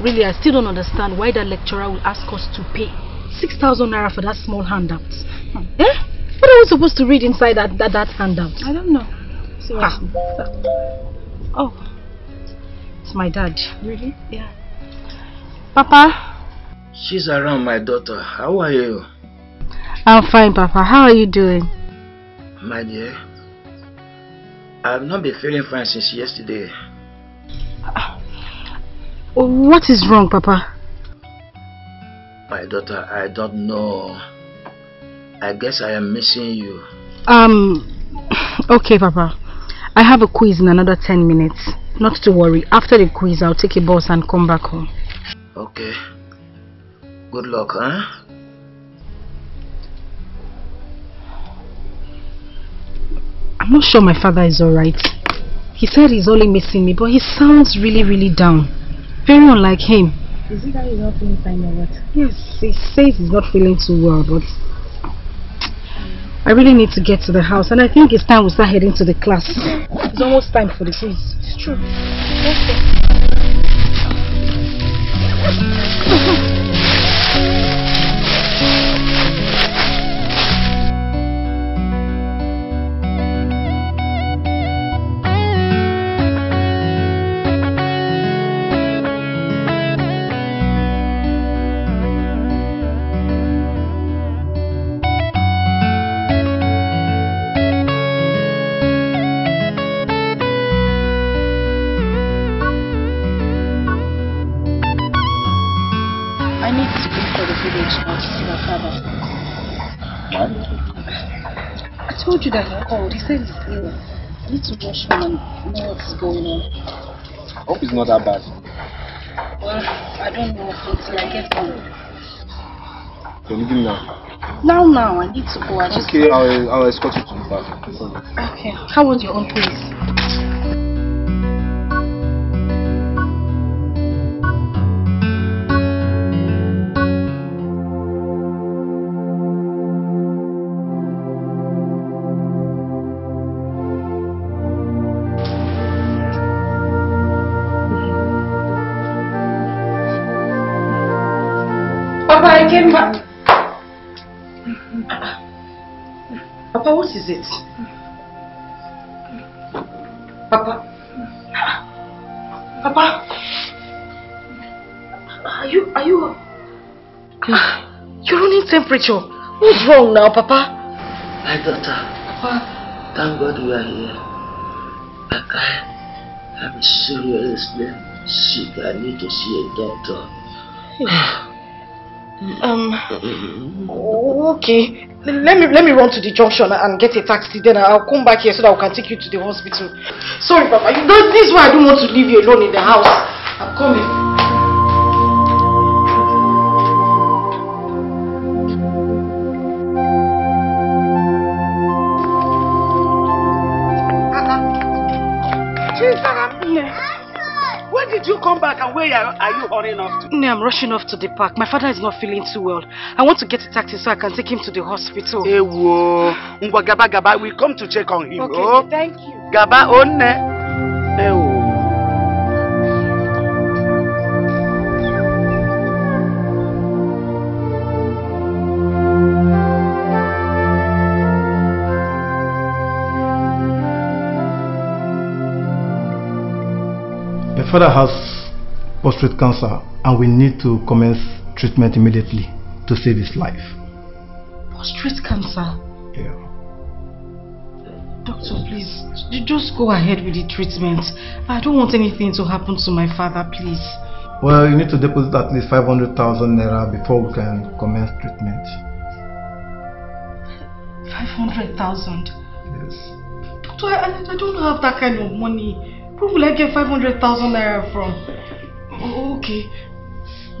Really, I still don't understand why that lecturer will ask us to pay 6,000 naira for that small handout. Hmm. Eh? What are we supposed to read inside that, that, that handout? I don't know. Seriously. Oh, it's my dad. Really? Yeah. Papa? She's around, my daughter. How are you? I'm fine, Papa. How are you doing? My dear, I've not been feeling fine since yesterday. What is wrong, Papa? My daughter, I don't know. I guess I am missing you. Um, okay, Papa. I have a quiz in another 10 minutes. Not to worry. After the quiz, I'll take a bus and come back home. Okay. Good luck, huh? I'm not sure my father is alright. He said he's only missing me, but he sounds really, really down. Very unlike him. Is it that he's not feeling fine or what? Yes, he says he's not feeling too well, but I really need to get to the house and I think it's time we start heading to the class. It's almost time for the quiz. It's true. I told you that he called. He said he's ill. I need to rush home and know what's going on. Hope it's not that bad. Well, I don't know until I get home. Can you give me now? Now, now, I need to go. I just... Okay, I'll, I'll escort you to the back. Okay. How was your own place? Papa, I came back. Papa, what is it? Papa? Papa? Are you, are you... You're running temperature. What's wrong now, Papa? My daughter, Papa, thank God we are here. But I am seriously sick. I need to see a doctor. Um, okay. Let me let me run to the junction and get a taxi. Then I'll come back here so that we can take you to the hospital. Sorry, Papa. This is why I don't want to leave you alone in the house. I'm coming. Come back and where are, are you hurrying off to? Nne, I'm rushing off to the park. My father is not feeling too well. I want to get a taxi so I can take him to the hospital. Ewo, ngwa gaba gaba, we come to check on him. Okay, oh. thank you. Gaba onne. Ewo. My father has prostate cancer and we need to commence treatment immediately to save his life. Prostate cancer. Yeah. Doctor, please, just go ahead with the treatment. I don't want anything to happen to my father, please. Well, you need to deposit at least 500,000 naira before we can commence treatment. 500,000. Yes. Doctor, I, I don't have that kind of money. Where will I get 500,000 naira from? O- Okay.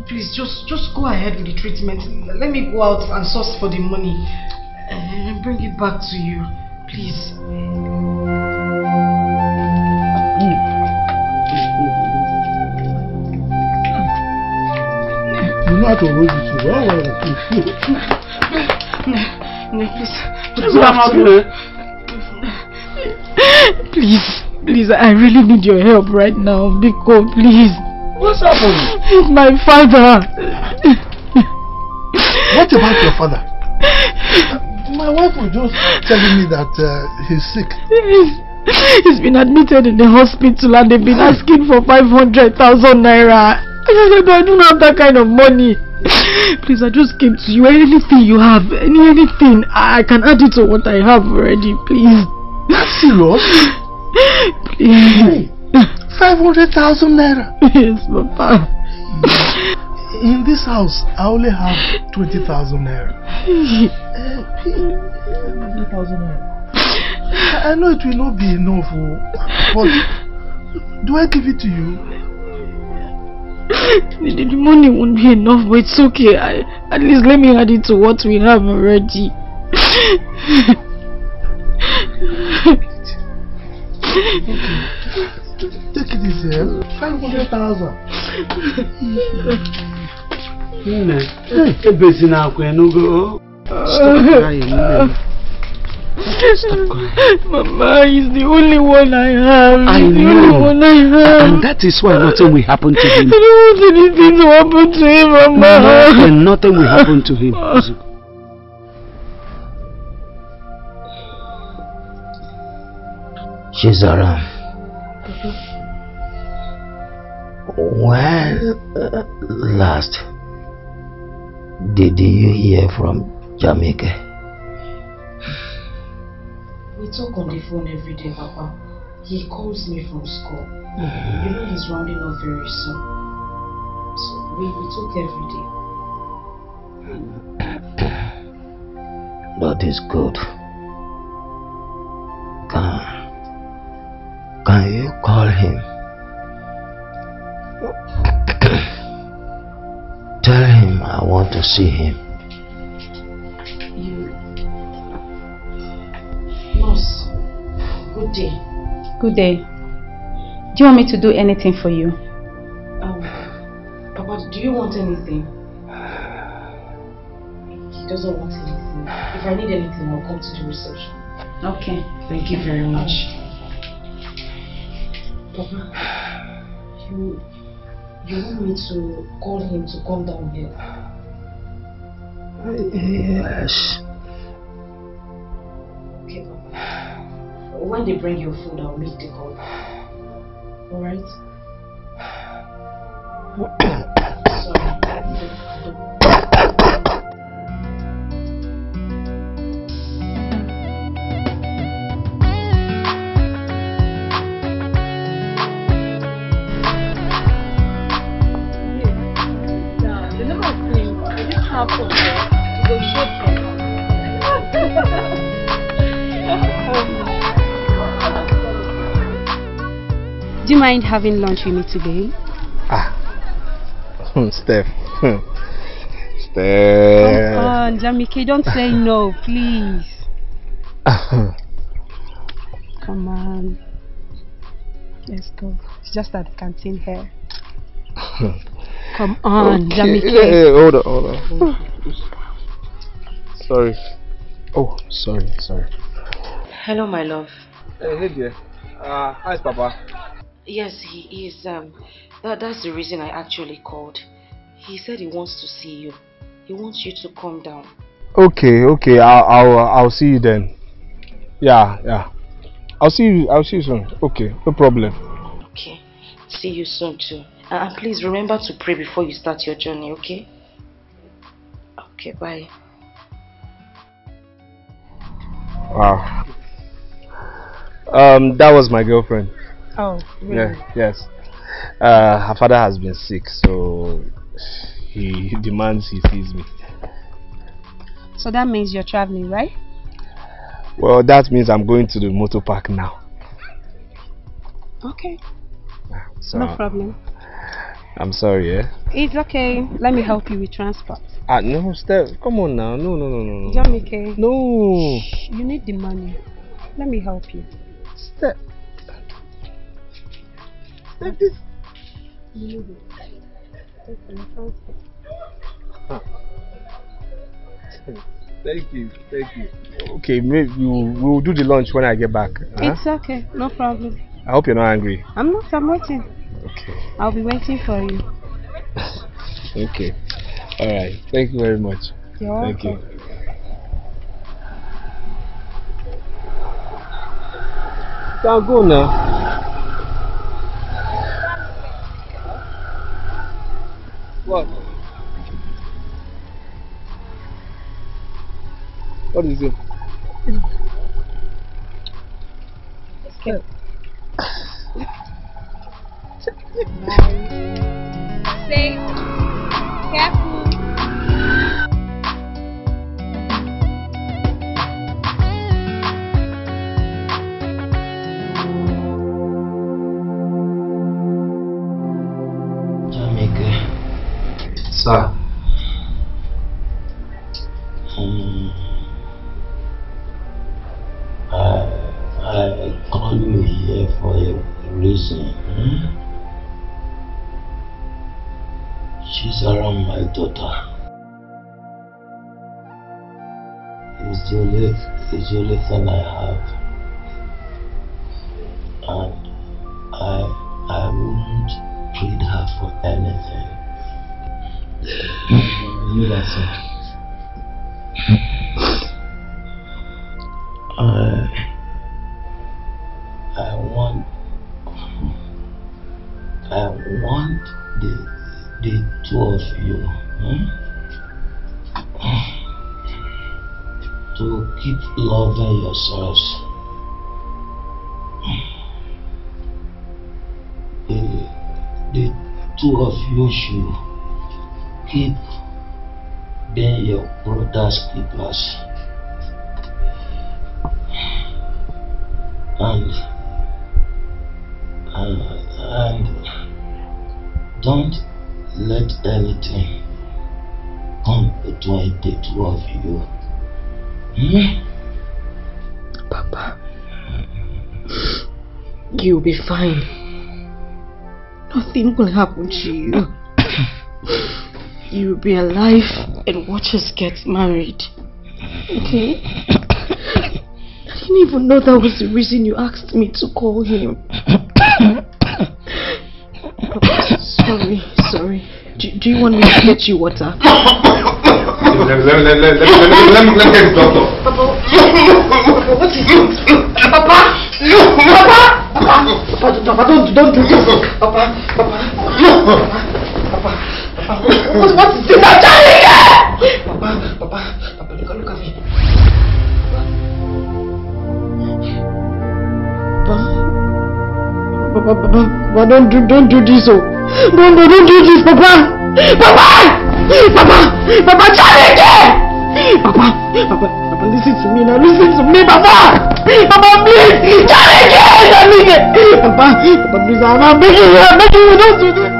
Please, just just go ahead with the treatment. Let me go out and source for the money and bring it back to you. Please. You know how to hold it too. Why would I No, no, please. Please, Just I'm have okay. to- Please, please, I really need your help right now. Biko, please. What's happened? It's my father. What about your father? My wife was just telling me that uh, he's sick. He's, been admitted in the hospital and they've been asking for 500,000 naira. I said, I don't have that kind of money. Please, I just came to you. Anything you have, any anything, I can add it to what I have already. Please. That's serious? Please. 500,000 naira. Yes, Papa. In this house, I only have 20,000 naira. 20,000 naira. I know it will not be enough, oh, but do I give it to you? The, the money won't be enough, but it's okay. I, at least let me add it to what we have already. Take it easy, eh? 500,000. Nne, ebezina akwa enugo. Stop crying, nne. Stop crying. Mama, he's the only one I have. I He's the only one I have. And that is why nothing will happen to him. I don't want anything to happen to him, Mama. Nothing, nothing will happen to him. Shizara. When last did you hear from Jamike? We talk on the phone every day, Papa. He calls me from school. Mm-hmm. You know he's rounding off very soon. So we, we talk every day. That is good. Can, can you call him? Tell him I want to see him. You... Nurse, good day. Good day. Do you want me to do anything for you? Um, Papa, do you want anything? He doesn't want anything. If I need anything, I'll come to the reception. Okay. Thank you very much. Papa, you you want me to call him to come down here? Yes. Okay, Papa. When they bring your food, I'll make the call. Alright? The Do you mind having lunch with me today? Ah, hmm, Steph. Steph. Come Steph. on, Jamike, don't say no, please. Ah, hmm. Come on. Let's go. It's just at the canteen here. Come on, Okay, Jamike. yeah, yeah, hold on, hold on. Sorry. Oh, sorry, sorry. Hello, my love. Hey, hey dear. Uh, how's Papa? Yes, he is. Um, that, that's the reason I actually called. He said he wants to see you. He wants you to come down. Okay, okay. I'll, I'll, I'll see you then. Yeah, yeah. I'll see you. I'll see you soon. Okay, no problem. Okay. See you soon too. Uh, and please remember to pray before you start your journey, okay? Okay, bye. Wow. Um, that was my girlfriend. Oh, really? Yeah, yes. Uh, her father has been sick, so he demands he sees me. So that means you're traveling, right? Well, that means I'm going to the motor park now. Okay. So no problem. I'm sorry, yeah. It's okay. Let me help you with transport. Ah, no, Steph, come on now. No, no, no, no, no. Jamike. No. You need the money. Let me help you. Steph. Step this. You need it. Take some transport. Thank you, thank you. Okay, maybe we'll, we'll do the lunch when I get back. huh? It's okay. No problem. I hope you're not angry. I'm not. I'm waiting. Okay. I'll be waiting for you. Okay. All right. Thank you very much. You're Thank you. welcome. Now go now. What? What is it? Let's go. Say, careful. Sir. Hmm. I, I called you here for a reason. Hmm? She's around my daughter. It's the only, it's the thing I have. And I, I wouldn't trade her for anything. You that, sir. I, I want, I want the, the two of you hmm, to keep loving yourselves. The, the two of you should keep being your brother's keepers. and uh, and don't let anything come between the two of you. Hmm? Papa, you'll be fine. Nothing will happen to you. You'll be alive and watch us get married. Okay? I didn't even know that was the reason you asked me to call him. sorry, sorry. Do, do you want me to get you water? Let, let, let, let, let, let, let, me, let me get the doctor. Papa, what is it? Papa! Papa! Papa! Papa, Papa, don't, don't do this. Papa, Papa, Papa, Papa, What, what is this? I'm telling you! Papa, Papa, Papa, look, look at me. Papa, Papa, Papa, Papa, don't do, don't do this, oh. Don't, don't, don't do this, Papa! Papa! Papa! Papa, Charlie! Papa, Papa, Papa, listen to me now, listen to me, Papa! Papa, please! Charlie, Charlie! Papa, Papa, please, I'm begging you, I'm begging you, don't do this!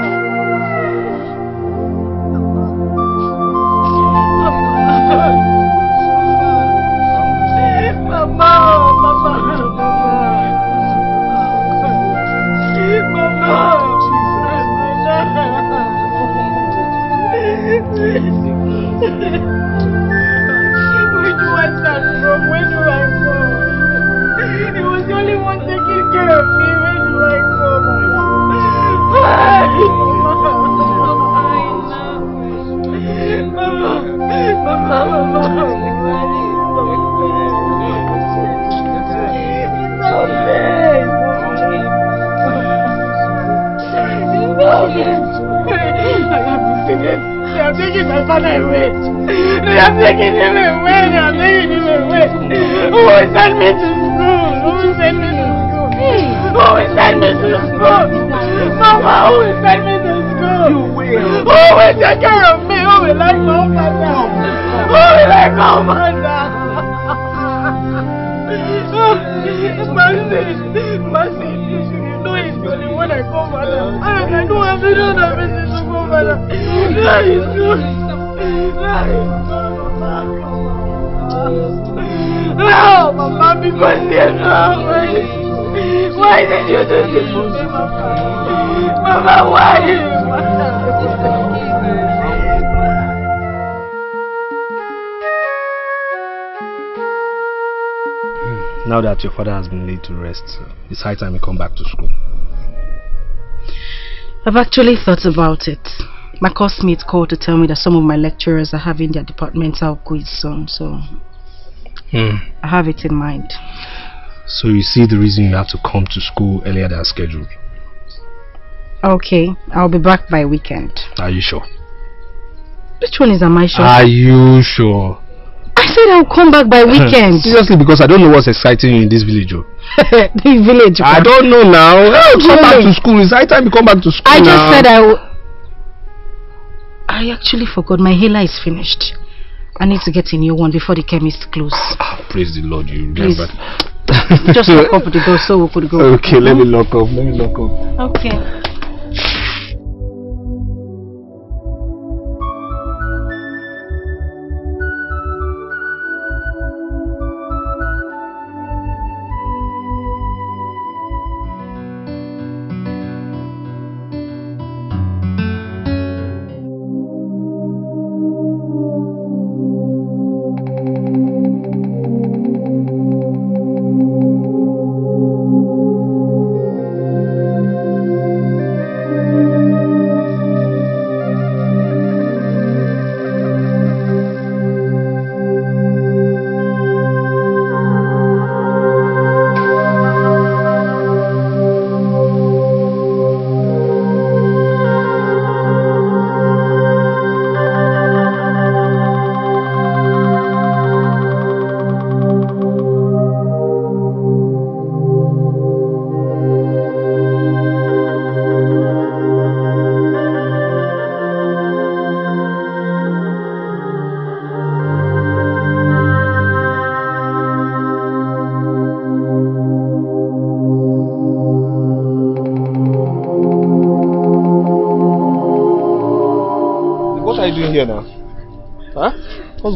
That your father has been laid to rest, it's high time you come back to school. I've actually thought about it. My classmates called to tell me that some of my lecturers are having their departmental quiz soon, so Hmm. I have it in mind. So you see the reason you have to come to school earlier than scheduled. Okay, I'll be back by weekend. Are you sure? Which one is am I sure? Are you sure? Said I'll come back by weekend. Seriously, because I don't know what's exciting you in this village. oh. the village. I don't know now. you come back to school. It's high time you come back to school I just now. said I will. I actually forgot my healer is finished. I need to get a new one before the chemist close. Praise the Lord, you Please. remember. Just lock up the door so we could go. Okay, let me lock up. Let me lock up. Okay.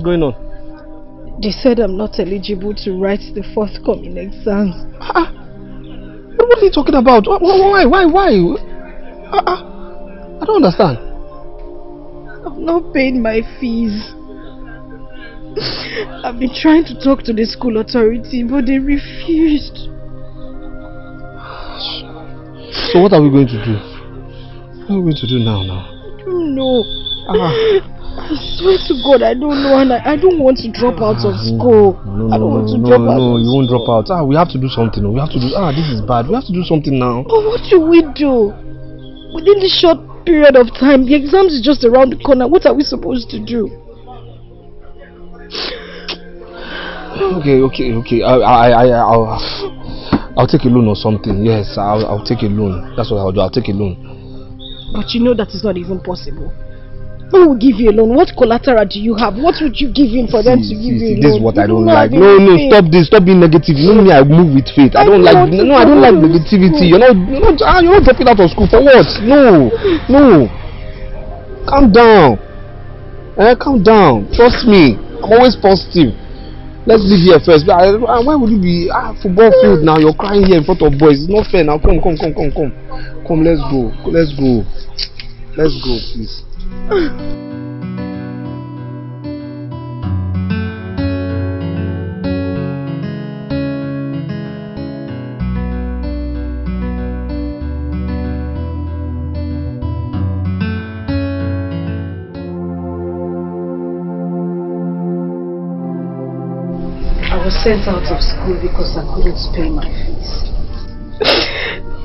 What's going on? They said I'm not eligible to write the forthcoming exams. Ah, ah. What, what are you talking about? Why? Why? Why? why? Uh-uh. I don't understand. I've not paid my fees. I've been trying to talk to the school authority, but they refused. So what are we going to do? What are we going to do now? Now? I don't know. I swear to God, I don't know, and I, I don't want to drop out of school. No, I don't want to no, drop no, out. of you won't drop out. Ah, we have to do something. We have to do. Ah, this is bad. We have to do something now. But what do we do? Within this short period of time, the exams is just around the corner. What are we supposed to do? Okay, okay, okay. I, I, I, I'll, I'll take a loan or something. Yes, I'll, I'll take a loan. That's what I'll do. I'll take a loan. But you know that is not even possible. Who will give you a loan? What collateral do you have? What would you give him for them to give you a loan? This is what I don't like. No, no, anything. stop this. Stop being negative. You know me. I move with faith. I I don't like. No, I don't like negativity. You're not. You're not. Ah, you're not dropping out of school for what? No, no. Calm down. Eh, calm down. Trust me. I'm always positive. Let's leave here first. Ah, ah, Why would you be ah football field now? You're crying here in front of boys. It's not fair now. Come, come, come, come, come. Come, let's go. Let's go. Let's go, please. I was sent out of school because I couldn't pay my fees.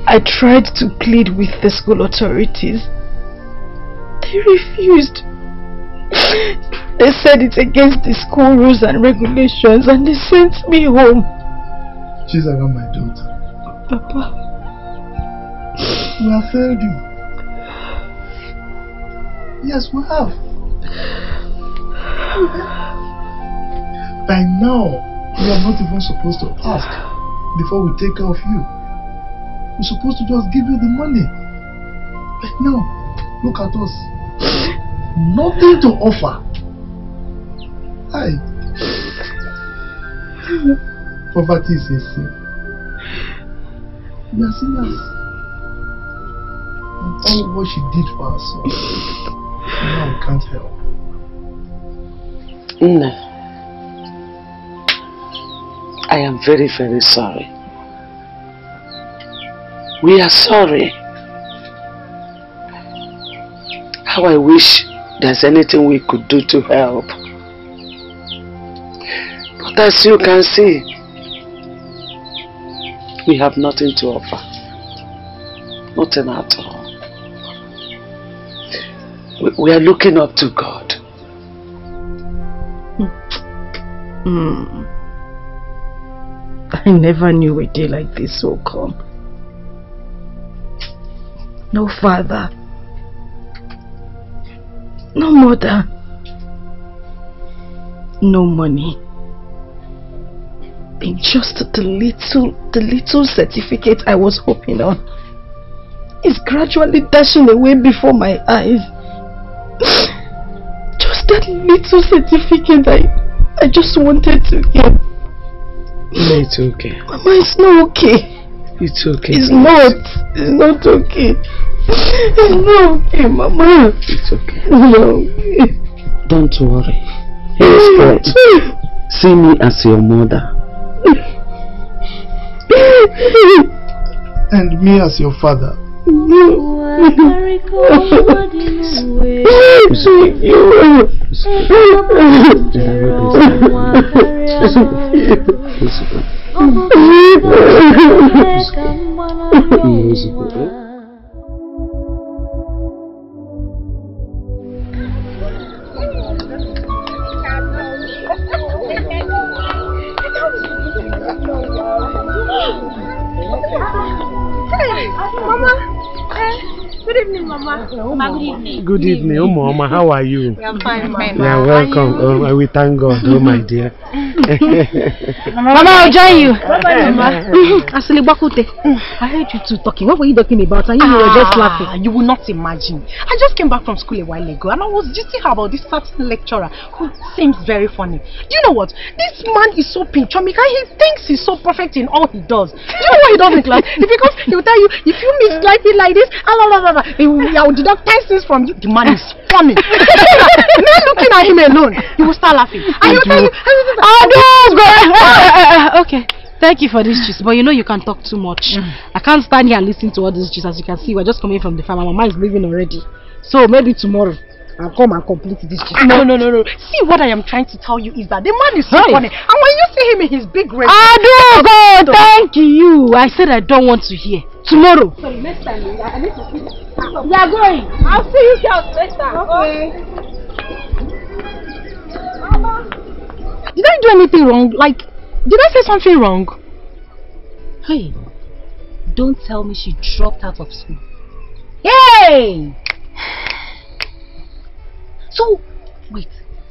I tried to plead with the school authorities. They refused. They said it's against the school rules and regulations and they sent me home. She's Chizaga, oh, my daughter, Papa, we have failed you. Yes, we have. By now, we are not even supposed to ask before we take care of you. We're supposed to just give you the money. But no, look at us. Nothing to offer. Hi. Poverty is a sin. We are sinners. And all what she did for us, now we can't help. Nna, I am very, very sorry. We are sorry. How I wish there's anything we could do to help. But as you can see, we have nothing to offer. Nothing at all. We, are looking up to God. Hmm. I never knew a day like this would come. No father. No mother. No money. And just the little, the little certificate I was hoping on is gradually dashing away before my eyes. Just that little certificate I, I just wanted to get. It's okay. Mama, it's not okay. It's okay. It's not. It's not okay. It's not okay, Mama. It's okay. It's not okay. Don't worry. Henceforth, see me as your mother. And me as your father. Mm. Mm. Mm. Mama. Evening, Mama. Mama, good evening. Good evening, Umoma. How are you? I'm fine, fine. Yeah, welcome. Oh, we thank God, oh my dear. Mama, I'll join you. Bye-bye, Mama. Asili Bakute. I heard you two talking. What were you talking about? And you were just laughing. Ah, You will not imagine. I just came back from school a while ago and I was gisting her about this certain lecturer who seems very funny. Do you know what? This man is so pinchomic and he thinks he's so perfect in all he does. Do you know what he does in class? Because he will tell you, if you miss slightly like this, ah, la, la, la, la, he will, I will deduct 10 cents from you. The man is funny. Not looking at him alone, you will start laughing. And will tell you, Oh, no, go. Uh, okay. Thank you for this gist, but you know you can't talk too much. I can't stand here and listen to all this gist. As you can see, we're just coming from the farm. My mama is leaving already. So maybe tomorrow I'll come and complete this gist. No, no, no, no. See, what I am trying to tell you is that the man is so Hey. funny. And when you see him in his big red... I do go. Thank you. I said I don't want to hear. Tomorrow. Sorry, next time. I need to see. We are going. I'll see you girls later. Okay. Did I do anything wrong? Like, did I say something wrong? Hey, don't tell me she dropped out of school. Hey! So, wait,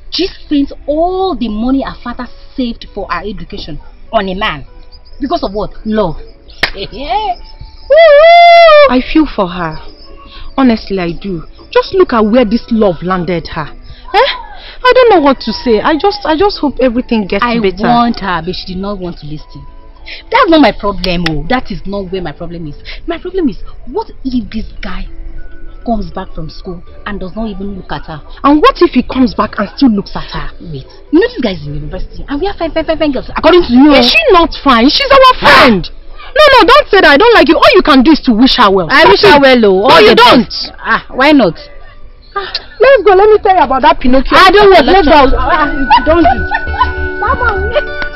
she spent all the money her father saved for her education on a man. Because of what? Love. I feel for her. Honestly, I do. Just look at where this love landed her. Eh? I don't know what to say. I just I just hope everything gets I better. I want her, but she did not want to listen. That's not my problem, oh. That is not where my problem is. My problem is, what if this guy comes back from school and does not even look at her? And what if he comes back and still looks at her? Wait, you know this guy is in university and we are fine, fine, fine, fine girls. According to you, Is she not fine? She's our friend. No, no, don't say that. I don't like you. All you can do is to wish her well. I wish her well, oh. No, you don't. best. Ah, why not? Let's go. Let me tell you about that Pinocchio. I don't want. Let's go. Ah, don't do.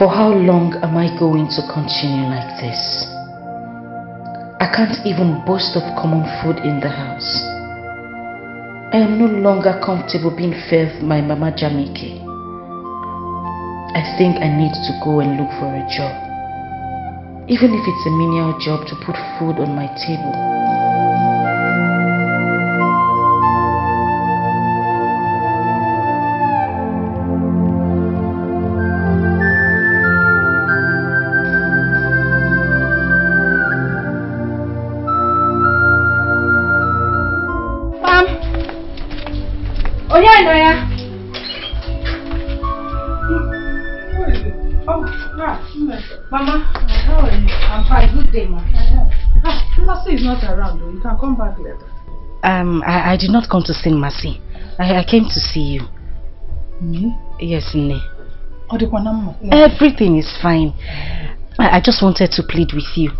For how long am I going to continue like this? I can't even boast of common food in the house. I am no longer comfortable being fed by Mama Jamike. I think I need to go and look for a job. Even if it's a menial job to put food on my table. Did not come to see Mercy. I, I came to see you. Me? Yes, Nne. Everything is fine. I, I just wanted to plead with you.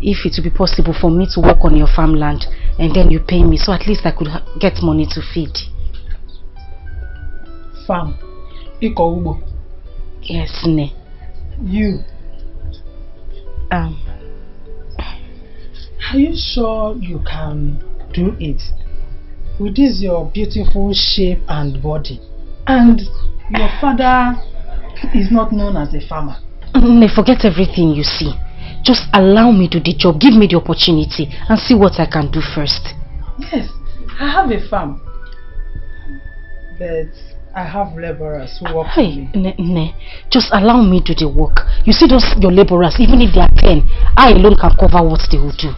If it would be possible for me to work on your farmland and then you pay me so at least I could get money to feed. Farm. Iko Ugbo. Yes, Nne. You. Um, Are you sure you can do it? With this your beautiful shape and body. And your father is not known as a farmer. Mm, Nne, forget everything you see. Just allow me to do the job. Give me the opportunity and see what I can do first. Yes, I have a farm. But I have laborers who work for Hey, me. ne, ne, just allow me to do the work. You see those your laborers, even if they are ten, I alone can cover what they will do.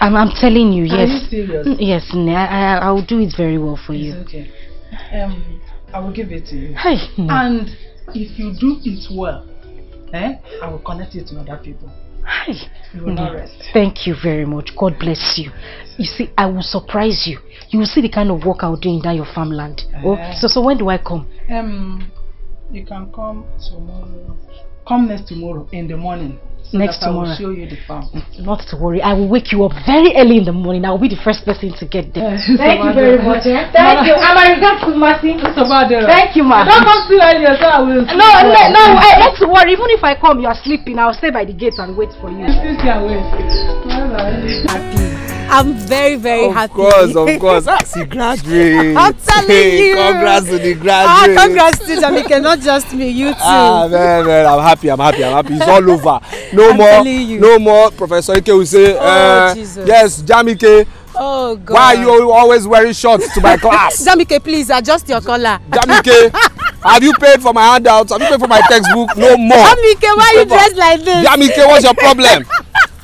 I'm, I'm telling you, Are yes. you serious? Mm, Yes, I, I, will do it very well for you. It's okay. Um, I will give it to you. Hey. And if you do it well, eh, I will connect you to other people. Hi. You will not Mm. rest. Thank you very much. God bless you. You see, I will surprise you. You will see the kind of work I will do in that your farmland. Oh, Eh. so so when do I come? Um, you can come tomorrow. Come next tomorrow in the morning. Next that I will tomorrow. show you the farm. Not to worry. I will wake you up very early in the morning. I will be the first person to get there. Eh, Thank you very much. eh? Thank you. And my regards to Mercy. Thank you, ma. Don't come too early, so I will. No, no, no, eh, not to worry. Even if I come, you are sleeping. I'll stay by the gate and wait for you. Can wait. Bye-bye. I'm very, very of happy. course, of course. Ah, she graduate. I'm telling Hey, you. Congrats to the Ah, graduate. congrats to Jamaica, not just me, you too. Ah, man, man, I'm happy, I'm happy, I'm happy. It's all over. No I'm more, you. no more. Professor Ike will say, Oh, uh, Jesus. yes, Jamike, oh, God. why are you always wearing shorts to my class? Jamaica, please adjust your collar. Jamike, have you paid for my handouts? Have you paid for my textbook? No more. Jamaica, why you dressed like this? Jamike, what's your problem?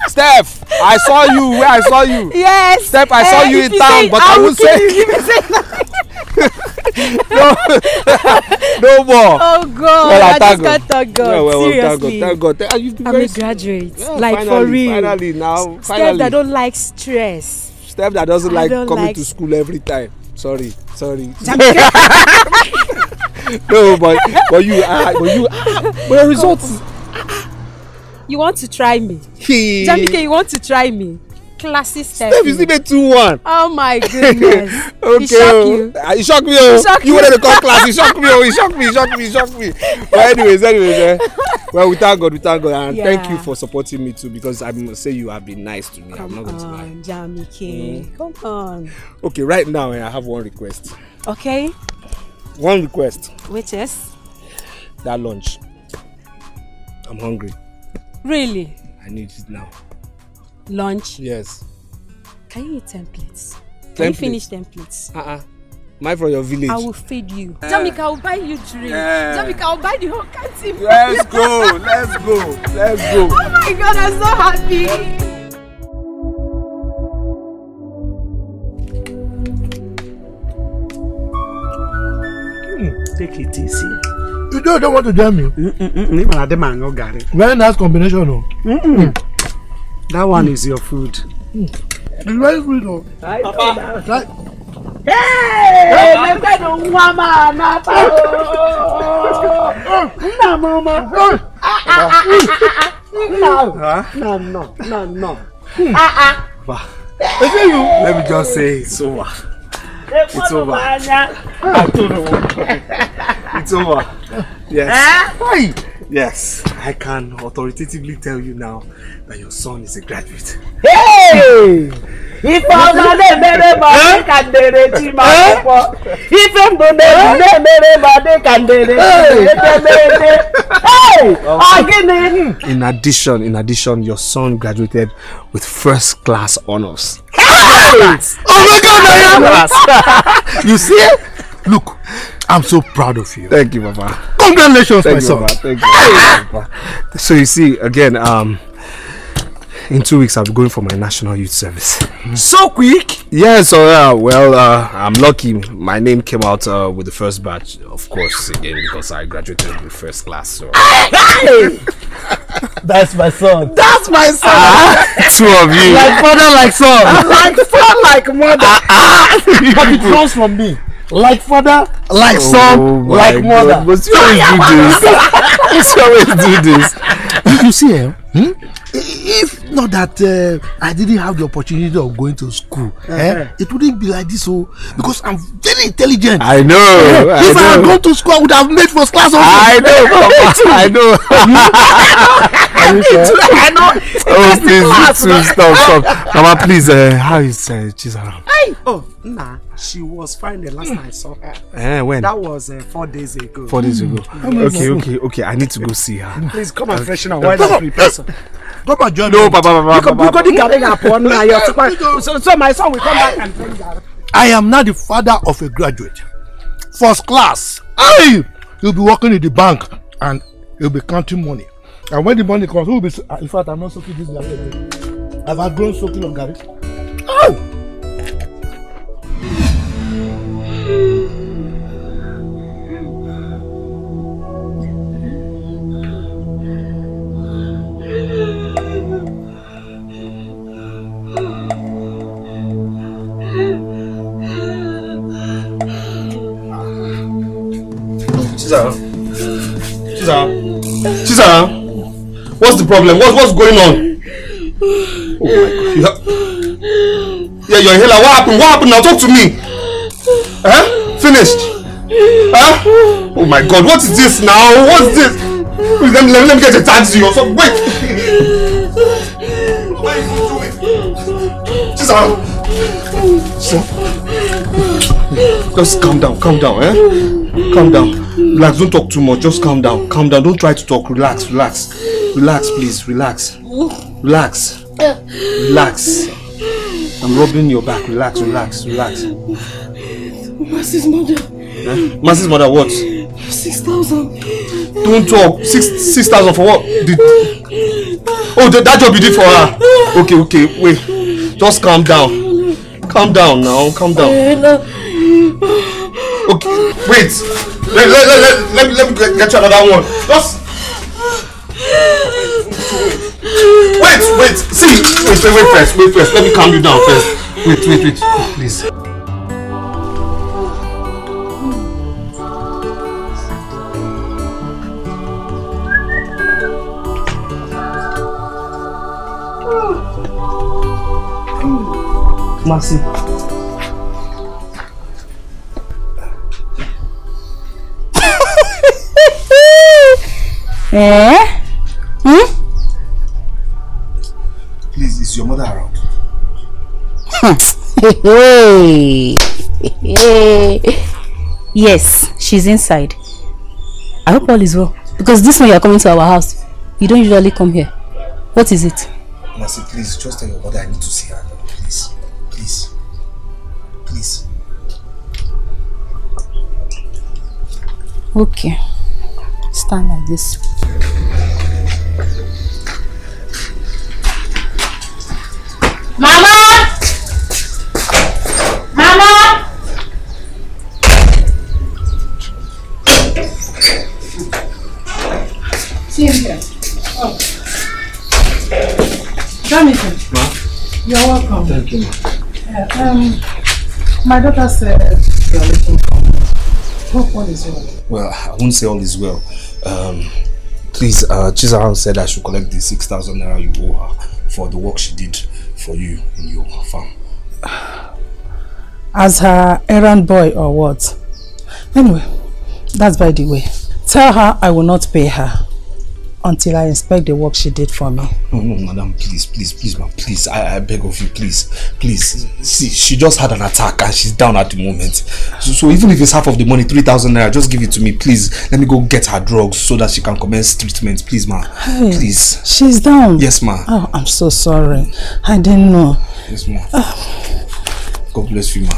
Steph, I saw you where I saw you. Yes. Steph, I saw Eh, you in town, but I I won't say. you, if you say no, no more. Oh God, Well, I I just thank can't thank God. Well, well, thank God, Seriously. thank God. Thank- you've been I'm very a graduate. Yeah, like for finally, real. Finally, now, Steph finally. that don't like stress. Steph that doesn't I like don't coming like- to school every time. Sorry, sorry. No, but but you, uh, but you, uh, but your results. You want to try me? Jamike, you want to try me? Classy Steph. Steph, you me two one. Oh my goodness. okay, He shock oh. you. Uh, he shocked me. Oh. Shock you you. wanted to come class. He shocked me. Oh, he shocked me. He shocked me. He shocked me. But anyways, anyways, eh, well, we thank God. We thank God, and thank you for supporting me too. Because I must say you have been nice to me. I'm not going to lie. on, Jamike. Come on. Okay, right now eh, I have one request. Okay. One request. Which is? That lunch. I'm hungry. Really? I need it now. Lunch? Yes. Can you eat 10 plates? Can you finish 10 plates? Uh-uh. I from your village? I will feed you. Eh. Jamaica, I will buy you drink. Eh. Jamaica, I will buy the whole canteen. Let's go. Let's go. Let's go. Oh my god, I'm so happy. Take it easy. You don't, don't want to join me? Even at them and Gary. Very nice combination, oh. That one is your food. It's very sweet, oh. Papa. Like, Hey, let me know mama na pa. Na mama. No. No, no, no, no. Ah ah. Let me just say it's over. It's over. I don't know what. It's over. Yes. Why? Yes. I can authoritatively tell you now that your son is a graduate. Hey! Ife ọma na-emere ma ọ dị ka ndere chi ma akwụkwọ. Ife mbụ na-ebu na-emere ma ọ dị ka ndere chi ma edemede. Hey! Ọ gịnị? In addition, in addition, your son graduated with first class honors. oh my God, Naya! you see? Look, I'm so proud of you. Thank you, Papa. Congratulations, Thank my you, son. Papa. Thank you, Papa. So you see, again, um, in two weeks I'll be going for my national youth service. So quick? Yes, so uh, well, uh, I'm lucky. My name came out uh, with the first batch, of course, again because I graduated with first class. So Hey! That's my son. That's my son. Ah, two of you. Like father, like son. like son, like mother. but it comes from me. Like father, like Oh son, like mother. God, But you always do this. you always do this. you, you see, eh? Hmm? If not that uh, I didn't have the opportunity of going to school, eh, Uh-huh. it wouldn't be like this. Oh, because I'm very intelligent. I know, Eh, I if I had know. gone to school, I would have made first class. Also. I know, Papa, I know. I know. Oh, please, please, stop, stop. Mama, please, uh, how is uh, Chizaram? Oh, nah. She was fine the last time I saw her. Eh, when? That was uh, four days ago. Four days ago. Mm. Okay, okay, okay. I need to go see her. Please come and freshen up while I prepare some. Come and join No, me. Papa, Papa, You could, you Papa. could carry her upon now. You're So, so my son will come back and bring her. I am now the father of a graduate. First class. Aye! He'll be working in the bank and he'll be counting money. And when the money comes, he'll be. s- ah, In fact, I'm not soaking this garri. I've outgrown soaking of garri. Oh! Chizaram. Chizaram. Chizaram. What's the problem? What, what's going on? Oh my god. You yeah, you're inhaler. What happened? What happened now? Talk to me. Huh? Finished? Huh? Oh my god, what is this now? What's this? Please, let me, let me, let me get a taxi or something. Wait. Are you doing? Chizaram. Just calm down, calm down, eh? Calm down. Relax, don't talk too much. Just calm down. Calm down. Don't try to talk. Relax, relax. Relax, please. Relax. Relax. Relax. I'm rubbing your back. Relax, relax, relax. Mercy's mother. Eh? Mercy's mother, what? Six thousand. Don't talk. Six six thousand for what? Did... Oh, that, that job you did for her. Okay, okay. Wait. Just calm down. Calm down now. Calm down. Okay. Wait. Let, let, let, let, let, me, get get you another one. Just. Wait, wait. See. Wait, wait, wait first. Wait first. Let me calm you down first. Wait, wait, wait. Please. Mercy. Eh? Hmm? Please, is your mother around? Hey, hey. yes, she's inside. I hope all is well. Because this one you are coming to our house. You don't usually come here. What is it? Mercy, please, just tell your mother I need to see her. Please. Please. Please. Okay. Stand like this. Mama! Mama! Here. Oh. Jonathan. You're welcome. Thank you, ma. Yeah, um, my daughter said you're looking for me. Hope all is well. Well, I won't say all is well. Um, please, uh, Chizaram said I should collect the 6,000 naira you owe her for the work she did for you in your farm. As her errand boy or what? Anyway, that's by the way. Tell her I will not pay her until I inspect the work she did for me. No, no, madam, please, please, please, ma, please, I, I beg of you, please, please. See, she just had an attack and she's down at the moment. So, so even if it's half of the money, 3,000 naira, just give it to me, please. Let me go get her drugs so that she can commence treatment, please, ma. Hey, Please. She's down. Yes, ma. Oh, I'm so sorry. I didn't know. Yes, ma. God bless you, ma.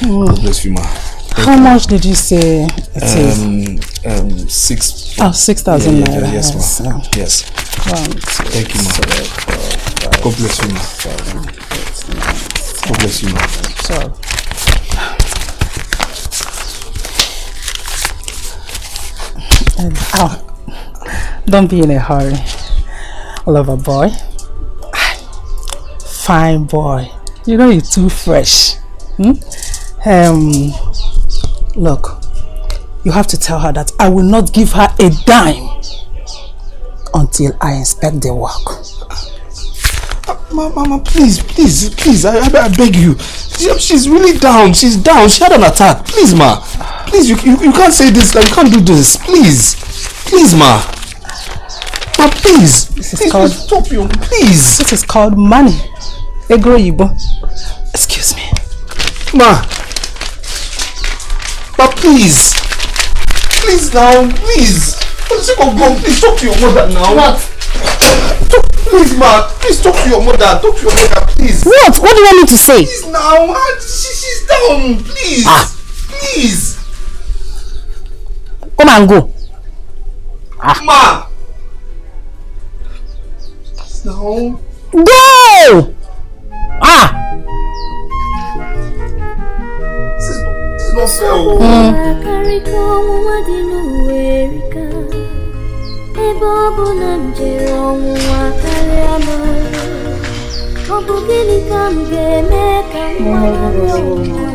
Mm. God bless you, ma. How much did you say it is? Um, um, six. Oh, 6,000 Yeah, yeah, naira. Yes, Yes, ma. um, Yes. Thank you, ma. God bless you, ma. God bless you, ma. So. And, oh, don't be in a hurry. Lover boy. Fine boy. You know you're too fresh. Hmm? Um, look, you have to tell her that I will not give her a dime until I inspect the work. Mama, mama, please, please, please, I, I, I beg you. She- She's really down. She's down. She had an attack. Please, ma. Please, you, you, you can't say this. Like, you can't do this. Please. Please, ma. Ma, please. This is please, called please, stop you. Please. This is called money. Ego Yibo. Excuse me. Ma. Ma, please. Please now, please. For the sake of God, please talk to your mother now. What? Please, ma. Please talk to your mother. Talk to your mother, please. What? What do you want me to say? Please now. She, she's down. Please. Ah. Please. Come and go. Ma. Please now. Go! Ah! Is, not fair. akarịka ọnwụnwa dị n'ụwa erika ebe ọ bụ na m jere ọnwụnwa karịa m ọ bụ gịnị ka m ga-eme ka m gbanarị ọnwụnwa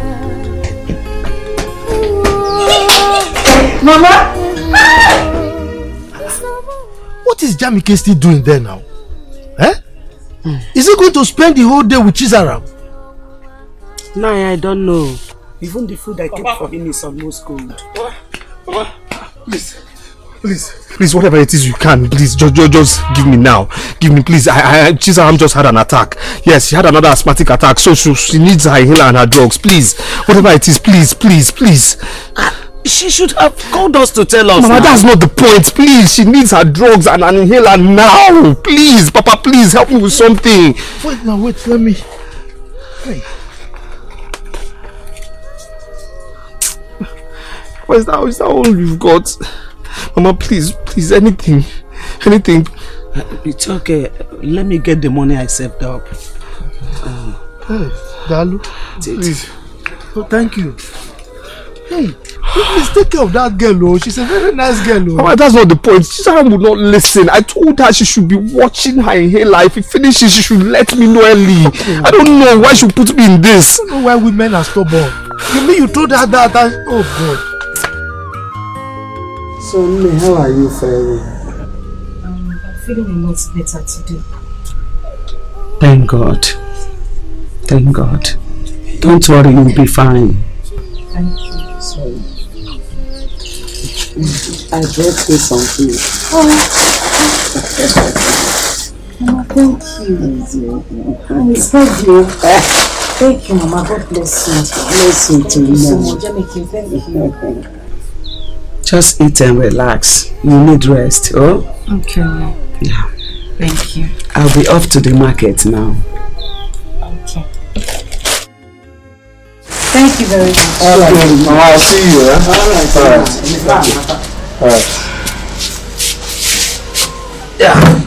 Mama! What is Jamike still doing there now? Eh? Is he going to spend the whole day with Chizaram? No, I don't know. Even the food I kept for him is almost cold. What? What? Please. Please. Please, whatever it is you can, please, just, just, just give me now. Give me, please. I, I, Chizaram just had an attack. Yes, she had another asthmatic attack, so she, she needs her inhaler and her drugs. Please, whatever it is, please, please, please. She should have called us to tell us. Mama, now. that's not the point. Please, she needs her drugs and an inhaler now. Please, Papa, please help me with something. Wait now, wait, let me. Hey. What is that? Is that all you've got? Mama, please, please, anything, anything. It's okay. Let me get the money I saved up. Hey, Dalu, please. Oh, thank you. Hey, please take care of that girl, oh. She's a very nice girl, oh. Mama, that's not the point. Chizaram would not listen. I told her she should be watching her inhaler. If it finishes, she should let me know early. I don't know why she put me in this. I don't know why women are stubborn. You mean you told her that? that oh, God. So, Nne, how are you faring? Um, I'm feeling a lot better today. Thank God. Thank God. Don't worry, you'll be fine. Thank you. Sorry. I brought you some food. Mama, thank you. I respect you. Thank you, Mama. God bless you. Bless you too, Thank you so Mama. much. Jamike, thank you. Just eat and relax. You need rest, oh? Okay, Yeah. Thank you. I'll be off to the market now. Okay. Thank you very much. All right, Mama, I'll see you. Eh? All right. All right. Thank All right. Yeah.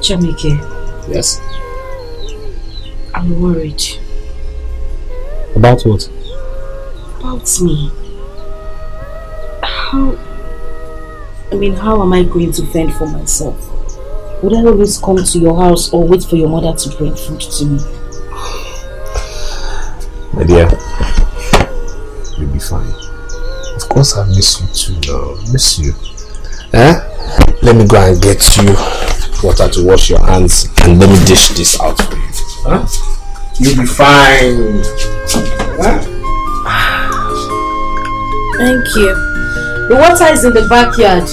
Jamike, Yes. I'm worried About what? about me. How, I mean, how am I going to fend for myself? Would I always come to your house or wait for your mother to bring food to me? My dear, you'll be fine. Of course I miss you too. Miss you. Eh? Let me go and get you water to wash your hands and let me dish this out for you. Huh? You'll be fine. Huh? Thank you. The water is in the backyard.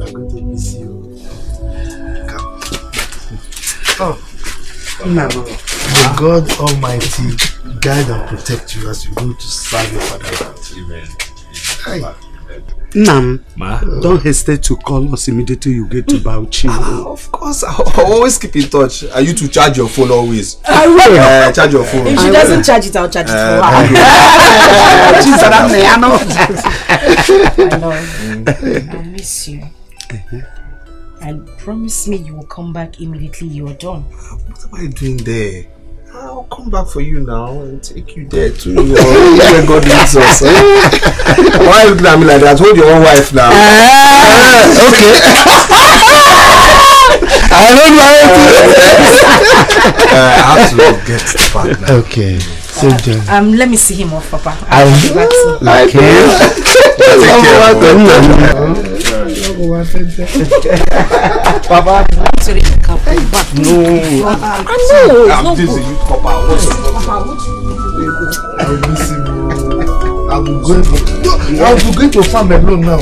I'm going to miss you. Come. Oh, may God Almighty guide and protect you as you go to serve your father. Amen. Hi. Nam, Ma? don't hesitate to call us immediately you get to Bauchi. Of course, I I always keep in touch. Are you to charge your phone always. I will. Uh, charge your phone. If she doesn't charge it, I'll charge it for Uh, her. thank you. She's around me, I know. I know. I miss you. And promise me you will come back immediately you're done. What am I doing there? I'll come back for you now and take you there too. Or where God leads us. Eh? Why are you looking at me like that? Hold your own wife now. okay. I don't know uh, I have to get back now. Okay. So then. Um, let me see him off, Papa. I I'll be back soon. Papa. Sorry, you can't come back. No. I know. it's I'm not this good. a youth corper. What's your I will miss you. I'm going to. I'm going to farm alone now.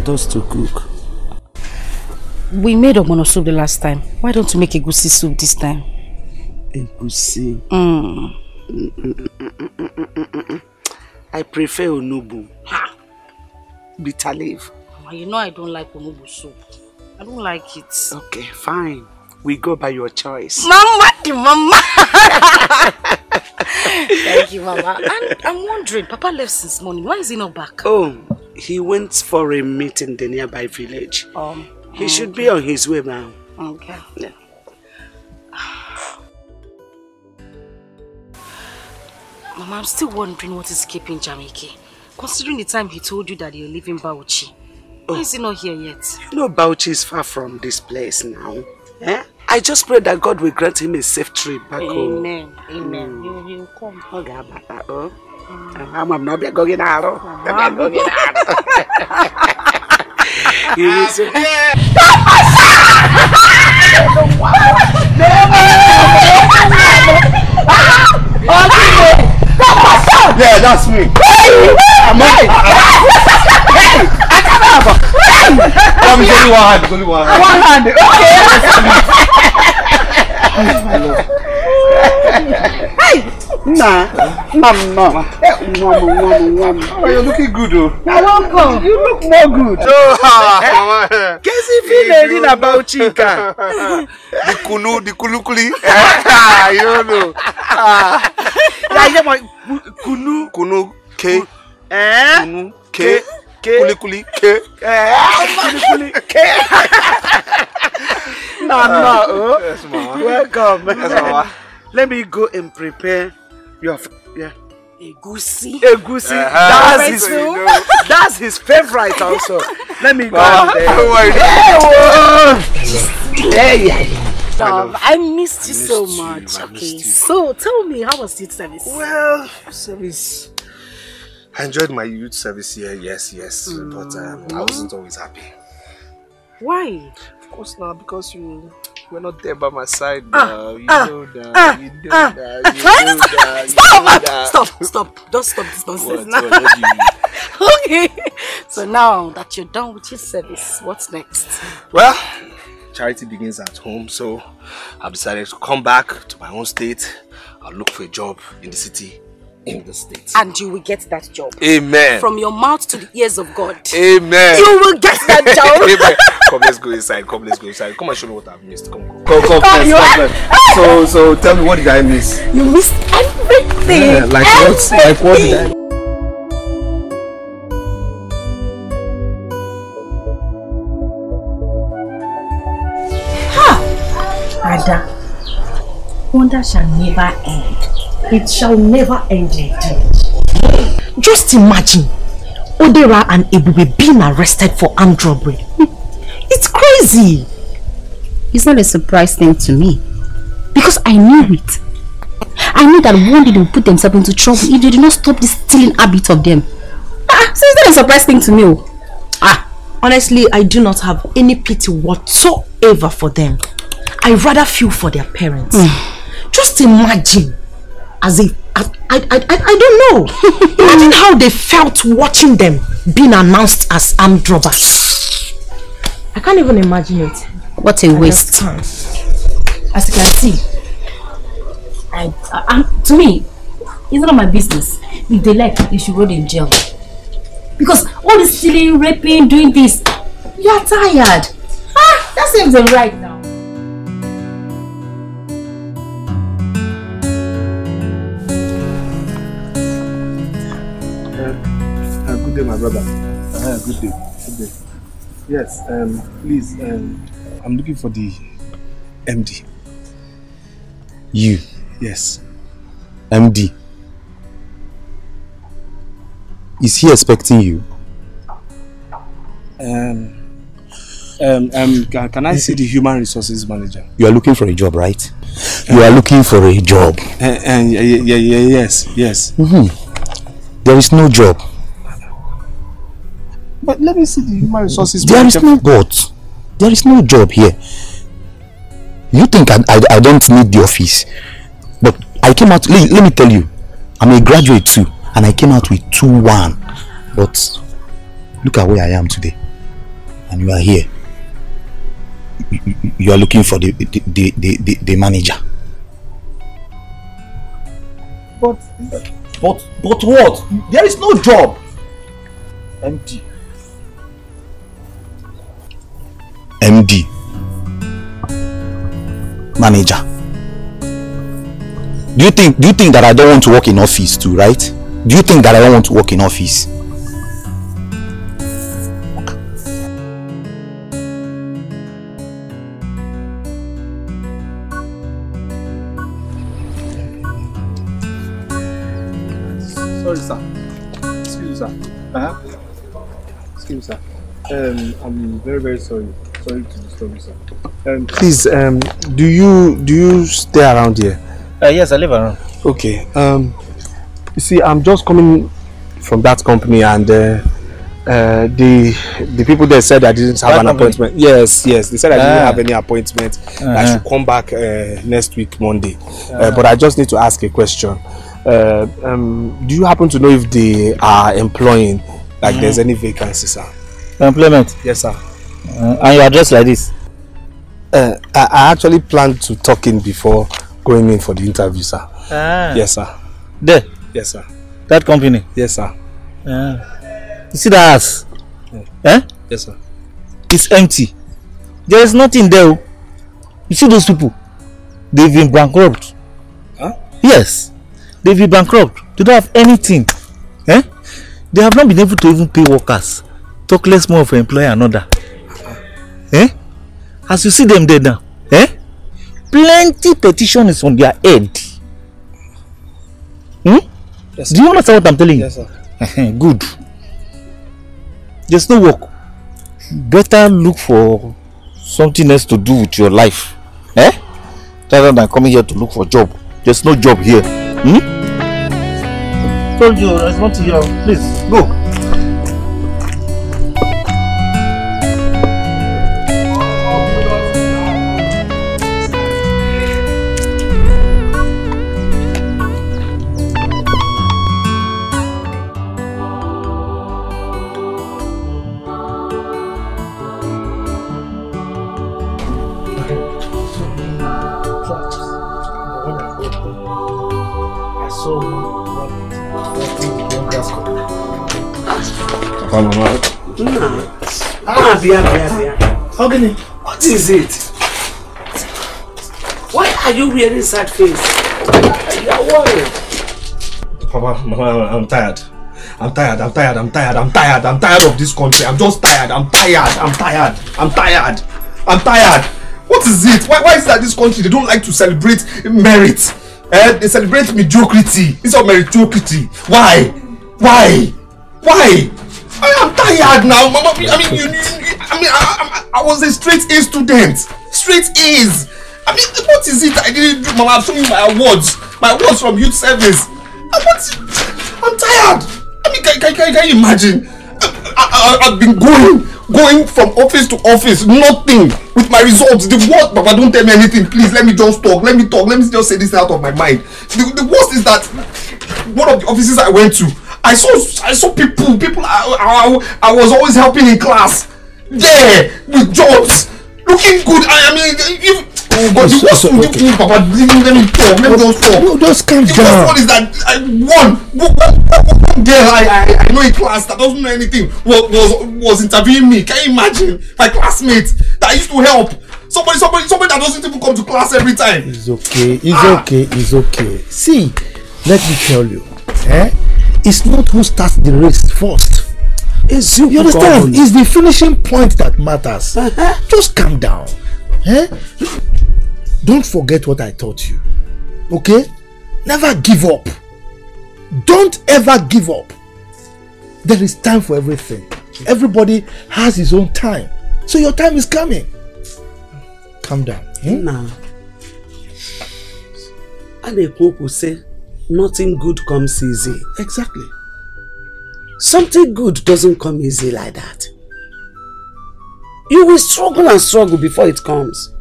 Want us to cook? We made ogbono soup the last time. Why don't you make egusi soup this time? Egusi. Mm. I prefer onubu. Ha! Bitter leaf. Mama, You know I don't like onubu soup. I don't like it. Okay, fine. We go by your choice. Mama, mama. Thank you, Mama. And I'm wondering, Papa left since morning. Why is he not back? Oh, he went for a meeting in the nearby village. Um, He should be on his way now. Okay. Yeah. Mama, I'm still wondering what is keeping Jamike. Considering the time he told you that you're leaving Bauchi. Why is he not here yet? You know Bauchi is far from this place now. Eh? I just pray that God will grant him a safe trip back home. Amen. Amen. Will- he will come. Ọ ga-abata o. Ama m na ọ bịago gị n'arụ. Ọ bịago gị n'arụ. Iri ise. Yeah, that's me. I'm only one hand. It's only one hand. One hand. Hey! Nna, nna m nọ. Nwa m, nwa m, nwa m. Oh, you're looking good, though. You're welcome. You look more good. Kezi ife ị na-eri na Bauchi nke a? The kunu, the kulikuli. you don't know. Ya ihe ma kunu. Kunu, K. Eh? Kunu, K. Kulikuli, K. Eh, kulikuli, K. No, no. oh. Yes, mama. Welcome. Yes, mama. Let me go and prepare your f- yeah. Egusi. Egusi. Uh-huh. That's his So you know. That's his favorite also. Let me go Mama, and there. don't worry. Hey, whoa. Hey, yeah. Love, I missed you so missed you, much. I okay, so tell me, how was youth service? Well, service. I enjoyed my youth service here, yes, yes. But um, I wasn't always happy. Why? Of course not, because you were not there by my side. Ah, now. You ah, know that. ah, you know ah. that. You know that. you Stop! that. Stop! Stop! Don't stop this nonsense now. What? What do you okay. So now that you're done with your service, what's next? Well, charity begins at home, so I've decided to come back to my own state. I'll look for a job in the city, in the state. And you will get that job. Amen. From your mouth to the ears of God. Amen. You will get that job. Amen. Come, let's go inside. Come, let's go inside. Come and show me what I've missed. Come, come, come, come, let's you go, are- let's- So, so tell me, what did I miss? You missed everything. Yeah, like what? Like what did I? Everything. Ada, wonder shall never end. It shall never end indeed. Just imagine Odera and Ebube being arrested for armed robbery. It's crazy. It's not a surprise thing to me. Because I knew it. I knew that one day they would put themselves into trouble if they did not stop this stealing habit of them. Ah, so it's not a surprise thing to me. oh. Ah, honestly, I do not have any pity whatsoever for them. I rather feel for their parents. Just imagine, as if I, I, I, I I don't know. imagine how they felt watching them being announced as armed robbers. I I can't even imagine it. What a I waste. just can't. As you can see, I, I, I'm- to me, it's none of my business. If they like, you should rot in jail. Because all this stealing, raping, doing this, you are tired. Ah, that seems right now. Uh, good day, my brother. Uh, good day. Good day. Yes, um, please, um, I'm looking for the MD. You, Yes. MD. Is he expecting you? Um, um, um, can, can I see the human resources manager? You are looking for a job, right? You are looking for a job. Uh, uh, yeah, yeah, yeah, yes, yes. Mhm. There is no job. But let me see the human resources There is no but. There is no job here. You think I, I, I don't need the office? But I came out, let, let me tell you, I'm a graduate too, and I came out with 2-1. But look at where I am today. And you are here. You, are looking for the, the, the, the, the, the manager. But, But, but what? There is no job. Empty. MD. Manager. Do you think do you think that I don't want to work in office too, right? Do you think that I don't want to work in office? Excuse sir. Um, I'm very, very sorry. Sorry to disturb you, sir. Um, please, um, do you do you stay around here? Uh, yes, I live around. Okay. Um, you see, I'm just coming from that company, and uh, uh, the the people there said I didn't have That an company? appointment. Yes, yes, they said I didn't Ah. have any appointment. I Uh-huh. should come back uh, next week Monday. Uh, Ah. but I just need to ask a question. Uh, um, do you happen to know if they are employing, like Mhm. there's any vacancy, sir? Employment. Yes, sir. Uh, and you address like this. Uh, I, I actually planned to talk in before going in for the interview, sir. Ah. Yes, sir. There. Yes, sir. That company. Yes, sir. Uh, you see that house? Eh? Yes, sir. It's empty. There is nothing there. oh. You see those people? They've been bankrupt. Huh? Yes. They've been bankrupt. They don't have anything. Eh? They have not been able to even pay workers. Talk less more of employer another. Eh? As you see them there now, eh? Plenty petition is on their head. Hmm? Yes, Do you understand what I'm telling you? Yes, sir. Good. There's no work. Better look for something else to do with your life. Eh? Rather than coming here to look for job. There's no job here. Hmm? I told you, there's nothing here. Please, go. Bia, Bia, Bia. Ogini, what is it? Why are you wearing sad face? You are worried. Papa, Mama, I'm tired. I'm tired, I'm tired, I'm tired, I'm tired, I'm tired of this country. I'm just tired, I'm tired, I'm tired, I'm tired, I'm tired. What is it? Why, why is that this country they don't like to celebrate merit? Eh? They celebrate mediocrity instead of meritocracy. Why? Why? Why? I am tired now, Mama. I mean, you, you, I mean, I, I, I was a straight A student. Straight A's. I mean, what is it I didn't do, Mama? I'm showing my awards, my awards from youth service. And what? I'm tired. I mean, can, can, can, can you imagine? I, I, I've been going, going from office to office, nothing with my results. The worst, Baba, don't tell me anything, please. Let me just talk. Let me talk. Let me just say this out of my mind. The, the worst is that one of the offices I went to, I saw, I saw people, people I, I, I was always helping in class. There with jobs, looking good. I, I mean, if. Oh, but the worst would okay. you Papa, me, let me talk. Let me just talk. No, just calm the down. first one is that I, one, one, one, one girl I, I, I know in class that doesn't know anything was, was, was interviewing me. Can you imagine? My classmate that used to help. Somebody, somebody, somebody that doesn't even come to class every time. It's okay. It's Ah. okay. It's okay. See, let me tell you, eh? It's not who starts the race first. It's you. Understand? It's the finishing point that matters. Just calm down. Eh? Don't forget what I taught you. Okay? Never give up. Don't ever give up. There is time for everything. Everybody has his own time. So your time is coming. Calm down. Hmm? Now, a na-ekwu say nothing good comes easy. Exactly. Something good doesn't come easy like that. You will struggle and struggle before it comes.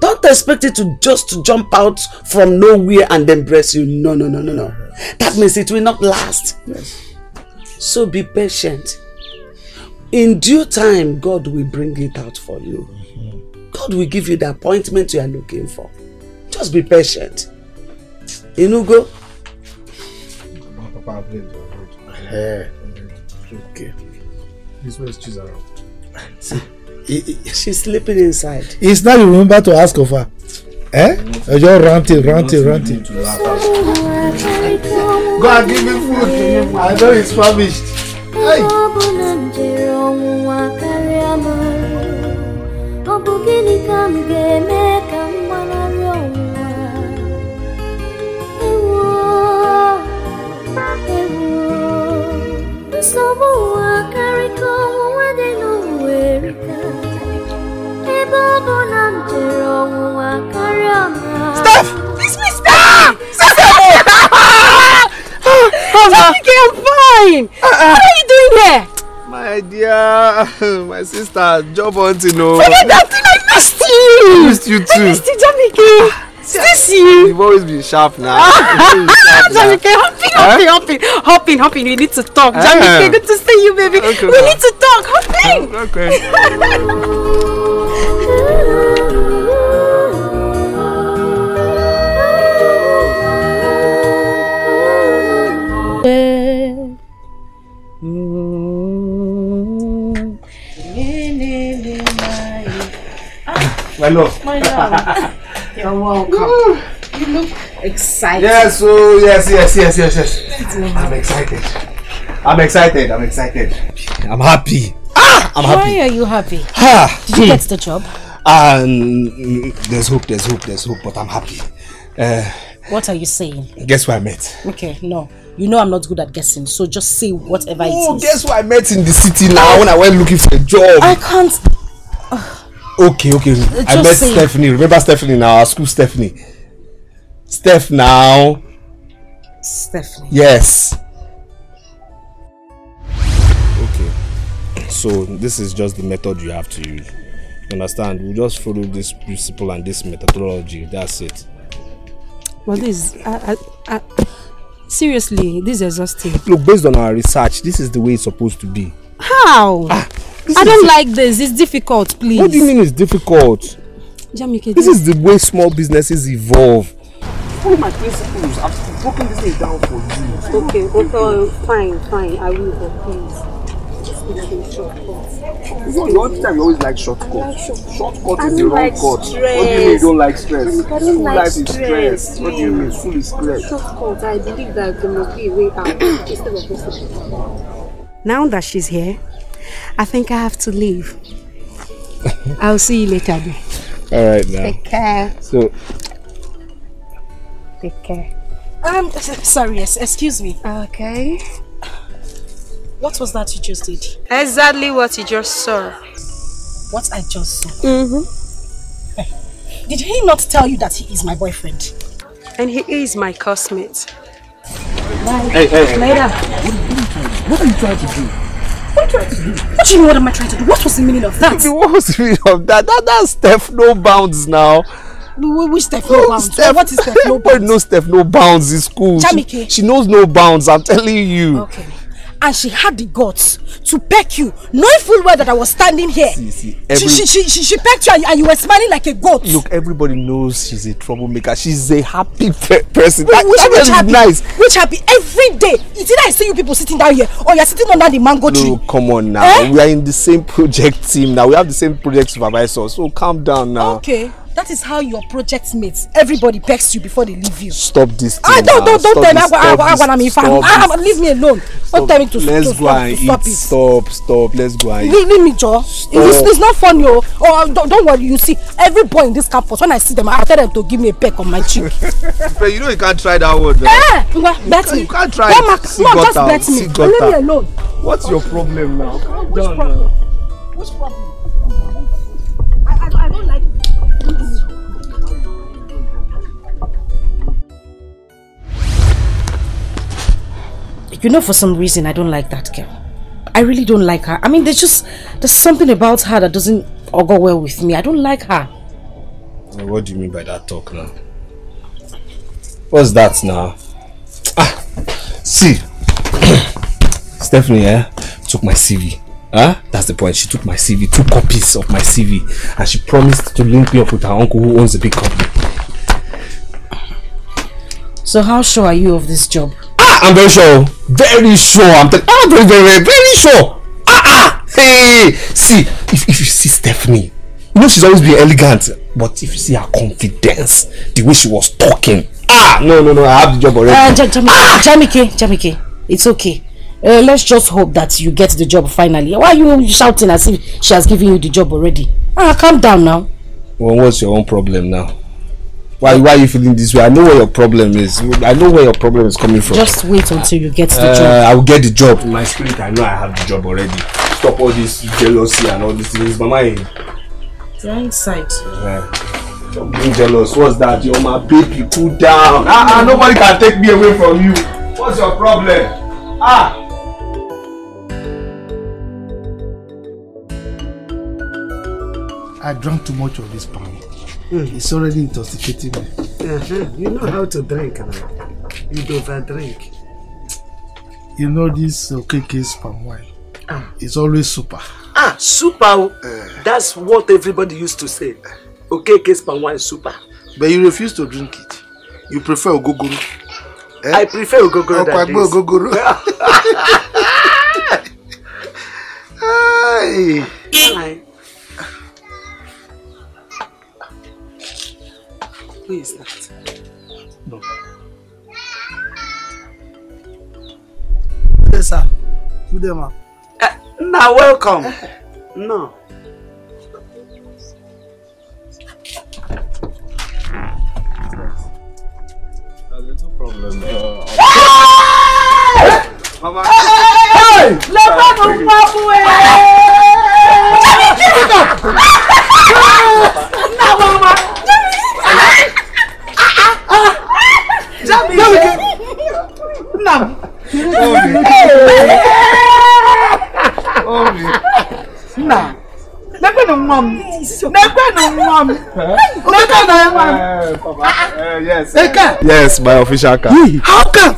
Don't expect it to just jump out from nowhere and embrace you. No, no, no, no, no. That means it will not last. Yes. So be patient. In due time, God will bring it out for you. God will give you the appointment you are looking for. Just be patient. Inugo, Okay. This way is cheese around. she's sleeping inside. It's now you remember to ask of her. Eh? You're just ranting, ranting, ranting. Go and give me food. I know it's famished. Ebe ọ bụ na m jere ọnwụnwa karịa m ọ bụ gịnị ka m ga-eme nsogbu ụwa karịka ọnwụnwa dị n'ụwa erika ebe ọ bụ na m jere ọnwụnwa karịa m Steph! It's me, Steph! Jamike, I'm fine. What are you doing here? My dear, my sister, job hunting, no. Forget that thing, I missed you. I missed you too. I missed you, Jamike. You. You've always been sharp now. You've always been sharp now. Jamike, hopping, hopping, hopping, hopping, hopping. We need to talk. Ah. Jamike, good to see you, baby. Okay, we now. need to talk. Hopping. Okay. My love. My love. You're welcome. you look excited. Yes, oh yes, yes, yes, yes, yes. I'm excited. I'm excited. I'm excited. I'm happy. Ah, I'm Why happy. are you happy? Ah, Did you hmm. get the job? Um, there's hope. There's hope. There's hope. But I'm happy. Uh, What are you saying? guess where I met? Okay, no. You know I'm not good at guessing, so just say whatever Oh, it is. guess who I met in the city now when I went looking for a job? I can't. Okay, okay. I met say- Stephanie. Remember Stephanie now? Our school Stephanie. Steph now. Stephanie. Yes. Okay. So this is just the method you have to use. You understand? We just follow this principle and this methodology. That's it. well this, I, I, I, seriously, this is exhausting. Look, based on our research, this is the way it's supposed to be. How? Ah, I don't like this. It's difficult, please. What do you mean it's difficult? Jamike, This is the way small businesses evolve. Follow my principles. I've broken this thing down for you. Okay, okay, fine, fine. I will, but please. Just give me shortcuts. You know, time you always like shortcuts. Shortcut I is the don't wrong like cut. What do you mean you don't like stress? I don't School like life is stress, stress. What do you mean? Full is stress. Shortcuts. I believe that there must be a way out instead of this. Now that she's here, I think I have to leave. I'll see you later. dear. All right now. Take care. So Take care. Um, s- sorry, yes, excuse me. Okay. What was that you just did? Exactly what you just saw. What I just saw. Mm-hmm. Did he not tell you that he is my boyfriend? And he is my cosmate. Hey, hey, hey. Later. What are you trying to do? What you? What do you mean what am I trying to do? What was the meaning of that? What's the meaning of that? That that's Steph no bounds now. Wh- Which Steph no bounds? Steph, What is Steph no Everybody knows Steph no bounds in school. She, Jamike. she knows no bounds. I'm telling you. Okay. And she had the guts to peck you, knowing full well that I was standing here. See, see, every- she, she, she, she pecked you and, and you were smiling like a goat. Look, everybody knows she's a troublemaker. She's a happy pe- person. Which, That, which, that which happy? nice. Which happy? Every day. It's either I see you people sitting down here or you're sitting under the mango tree. No, come on now. Eh? We are in the same project team now. We have the same project supervisor. So calm down now. Okay, that is how your project mates, everybody pecks you before they leave you. Stop this. Ah, thing don't, don't, don't tell me. I, I, stop I, this, I, if I'm, stop ah, leave me alone. Don't tell me to, Let's to go stop, and to stop eat. it. Stop, stop. Let's go and. Leave, leave me, Joe. It's, it's not funny, oh. oh don't, don't worry. You see, every boy in this campus, when I see them, I tell them to give me a peck on my cheek. But you know you can't try that word. man. eh, Ngwa, bet me. You can't try Come it. See No, just gutter, bet see me. Leave me alone. What's your problem now? Calm Which problem? now. Which problem? I, I, I don't like You know, for some reason, I don't like that girl. I really don't like her. I mean, there's just there's something about her that doesn't all go well with me. I don't like her. What do you mean by that talk now? What's that now? Ah, see, Stephanie, eh, took my CV. Huh? That's the point. She took my CV, two copies of my CV, and she promised to link me up with her uncle who owns a big company. So how sure are you of this job? Ah, I'm very sure. Very sure. I'm, tell- I'm very, very, very, very sure. Ah, ah. Hey, see, if, if you see Stephanie, you know she's always been elegant, but if you see her confidence, the way she was talking, ah, no, no, no, I have the job already. Uh, Jamike, Jamike, Jamike, it's okay. Uh, let's just hope that you get the job finally. Why are you shouting as if she has given you the job already? Ah, calm down now. Well, what's your own problem now? Why, why are you feeling this way? I know where your problem is. I know where your problem is coming from. Just wait until you get the uh, job. I will get the job. In my spirit, I know I have the job already. Stop all this jealousy and all these things. Mama, eh, You're inside. eh, stop being jealous. What's that? You're my baby. Cool down. Ah, ah, nobody can take me away from you. What's your problem? Ah. I drank too much of this palm. It's already intoxicating me. Uh-huh. You know how to drink now. You don't drink. You know this OKK's palm wine. It's always super. Ah, super. oh. That's what everybody used to say. Okay, case palm wine super. But you refuse to drink it. You prefer ogogoro. Eh? I prefer ogogoro than this. ogogoro. Hey. Day, ma'am. Eh, now welcome. No. Lẹ́gbẹ́ ló ń wá mi. Lẹ́gbẹ́ ló ń wá mi. Lẹ́gbẹ́ ló ń wá mi. yes. Eka. Yes, my official car. How come?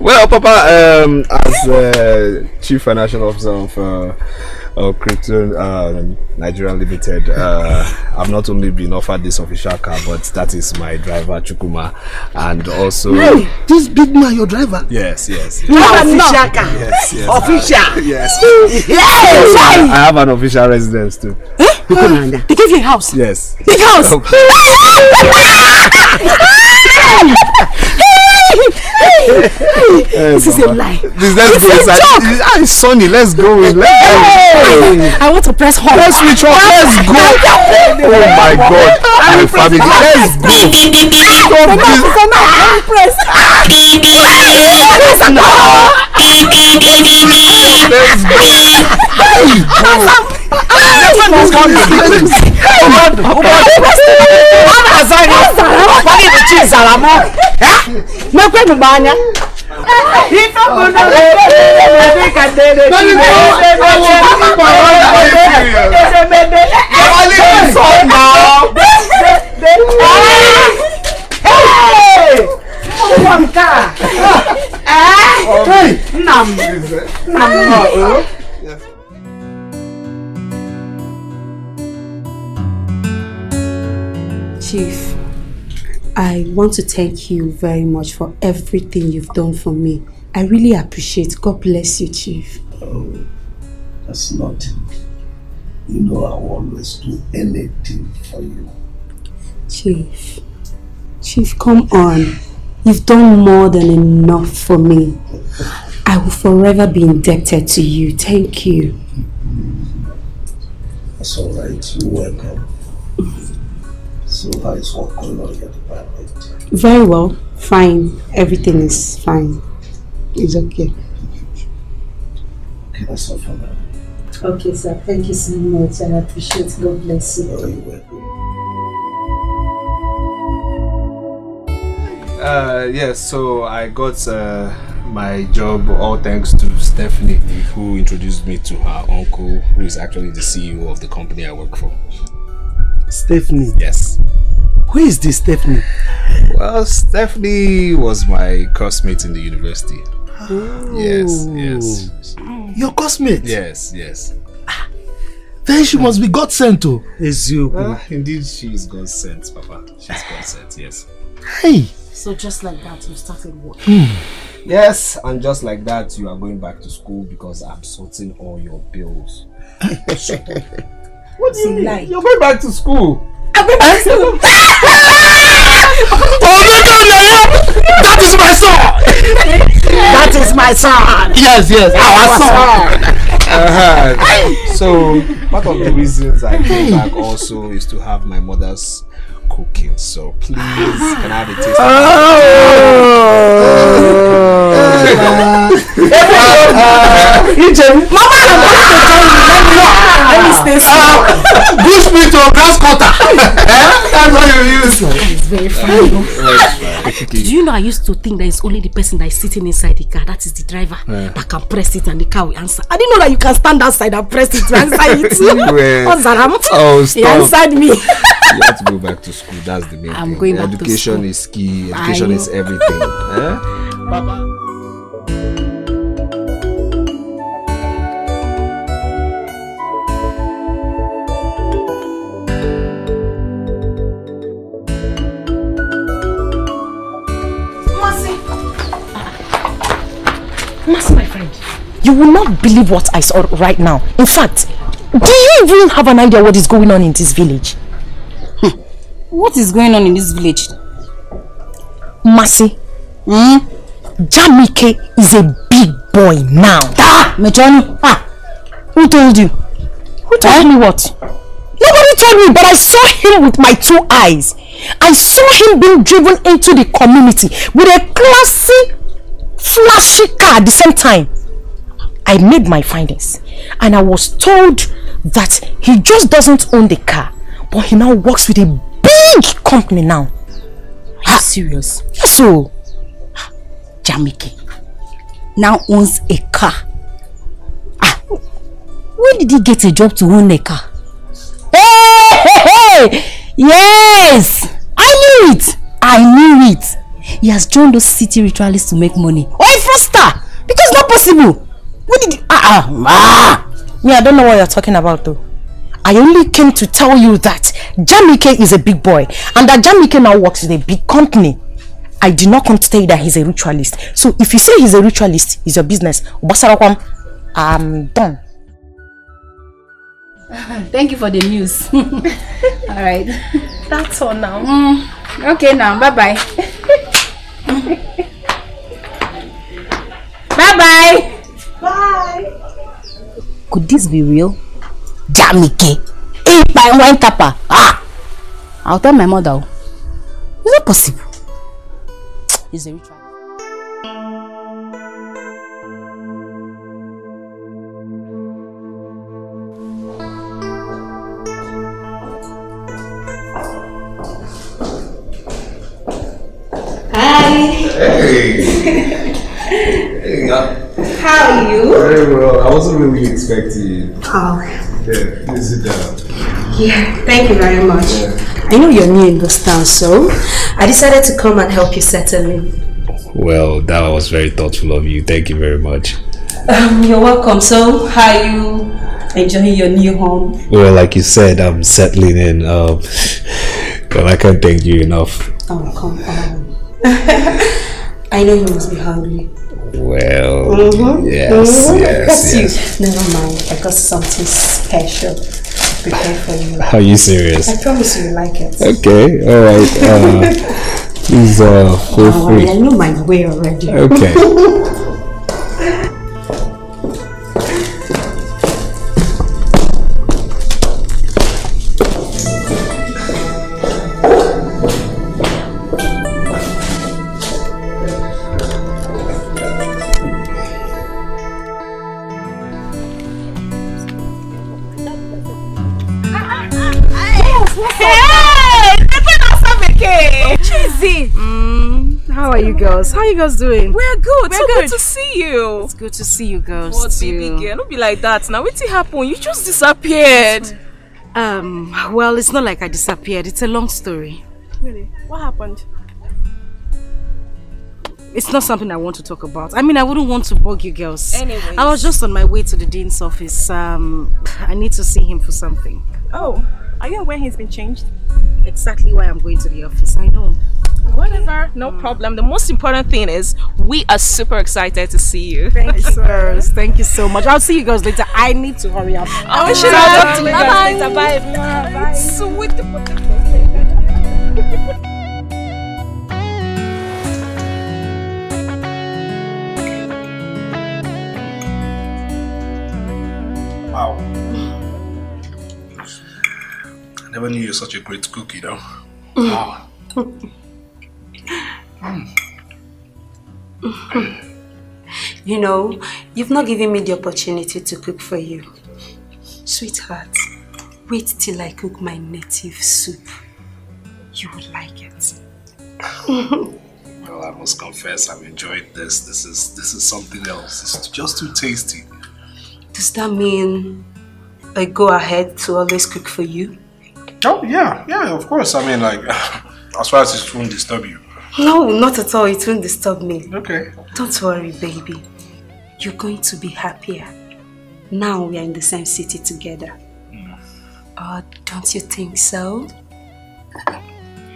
Well, Papa, um, as uh, Chief Financial Officer of uh, of Crypto uh, Nigeria Limited, uh, I've not only been offered this official car, but that is my driver Chukuma, and also Hey, this big man, your driver. yes, yes, You have Official official car. yes, yes. Official. Yes. Yes. I have an official residence too. They gave you a house. Yes. Big house. Hey, this is a lie. Let's It's go a inside. joke. It's- ah, it's sunny. Let's go. Let's Hey, I want to press home. Let's switch off. Let's go. Oh my God. My family. Let's go. Stop this. Let's go. When this comes, Ubadu, Ubadu, Ana Azari, Wani the cheese Alamo, eh? Mekwe mbanya. Ife mbona mbele, mbele kandele, mbele kandele, mbele kandele, mbele kandele, mbele Chief, I want to thank you very much for everything you've done for me. I really appreciate. God bless you, Chief. Oh, that's nothing. You know I will always do anything for you. Chief, Chief, come on. You've done more than enough for me. I will forever be indebted to you. Thank you. That's alright. You're welcome. So how is work going on in your department? Very well. Fine. Everything is fine. It's okay. Okay, that's all for now. Okay, sir. Thank you so much. I appreciate it. God bless you. Oh, you're welcome. Uh, yes, so I got uh, my job all thanks to Stephanie, who introduced me to her uncle, who is actually the CEO of the company I work for. Stephanie? Yes. Who is this Stephanie? Well, Stephanie was my classmate in the university. Yes, yes. Your classmate? Yes, yes. Then she must be God sent to. Uh, indeed, she is God sent, Papa. She's God sent, yes. Hey! So just like that, you started work. Yes, and just like that, you are going back to school because I'm sorting all your bills. What do you mean? You're going back to school. I'm going back to school. Oh, no, no, no, no! That is my son! That is my son! Yes, yes, our son! Uh-huh. So, part of the reasons I came back also is to have my mother's cooking. So, please, can I have a taste? Mama, I'm going to tell you. Let me know. Let me stay small. Bush me to a grass cutter! That's what you use. It's very funny. Do you know I used to think that it's only the person that is sitting inside the car, that is the driver, Yeah. that can press it and the car will answer. I didn't know that you can stand outside and press it to answer it. Well, oh, Zaram. oh, He answered me. you have to go back to school. That's the main I'm thing. going back to Education school. is key. I Education is everything. eh? Mercy. Mercy, my friend. You will not believe what I saw right now. In fact, do you even have an idea what is going on in this village? What is going on in this village? Mercy. Hmm? Jamike is a big boy now. Ah! Mechonu! Ah! Who told you? Who told me what? Nobody told me, but I saw him with my two eyes. I saw him being driven into the community with a classy, flashy car at the same time. I made my findings and I was told that he just doesn't own the car, but he now works with a big company now. Are you serious? Yes, so. Jamike now owns a car. Ah, where did he get a job to own a car? Hey, hey, hey! Yes! I knew it! I knew it. He has joined those city ritualists to make money. Why Foster? Because not possible. What did you, ah, ah, ah. Me, I don't know what you're talking about though. I only came to tell you that Jamike is a big boy and that Jamike now works with a big company. I did not come to tell you that he's a ritualist. So if you say he's a ritualist, it's your business. Obasarakwam, I'm done. Thank you for the news. all right. That's all now. Mm, okay now. Bye bye bye. bye bye. Could this be real? Jamike. If I went up, ah, I'll tell my mother. oh. Is it possible? He's a ritual. Hey, How are you? very well. I wasn't really expecting you. Oh, Yeah, please sit down. Yeah, thank you very much. I know you're new in this town, so I decided to come and help you settle in. Well, that was very thoughtful of you. Thank you very much. Um, you're welcome. So, how are you enjoying your new home? Well, like you said, I'm settling in. Um, well, I can't thank you enough. Oh, come on. I know you must be hungry. Well, Mhm, yes, mhm. yes, yes. you. Never mind. I got something special prepared for you. Are you serious? I promise you will like it. Okay, all right. Uh, please uh, feel Don't worry, I know my way already. Okay. you girls? How are you girls doing? We're good. We're so good. good. to see you. It's good to see you girls What too. baby girl? Don't be like that. Now what happened? You just disappeared. Um, well, it's not like I disappeared. It's a long story. Really? What happened? It's not something I want to talk about. I mean, I wouldn't want to bug you girls. Anyway, I was just on my way to the dean's office. Um, I need to see him for something. Oh, are you aware he's been changed? Exactly why I'm going to the office. I know. Whatever, no mm. problem. The most important thing is we are super excited to see you. Thank you, girls. Thank you so much. I'll see you guys later. I need to hurry up. Oh, I sure. I'll talk to you Bye-bye. guys later. Bye. Bye. Sweet potato. Wow. I never knew you're such a great cook, you know. Wow. Hmm. You know, you've not given me the opportunity to cook for you. Sweetheart, wait till I cook my native soup. You will like it. Well, I must confess, I've enjoyed this. This is this is something else. It's just too tasty. Does that mean I go ahead to always cook for you? Oh yeah, yeah, of course. I mean, like, as far as it won't disturb you. No, not at all. It won't disturb me. Okay. Don't worry, baby. You're going to be happier. Now we are in the same city together. Uh, don't you think so?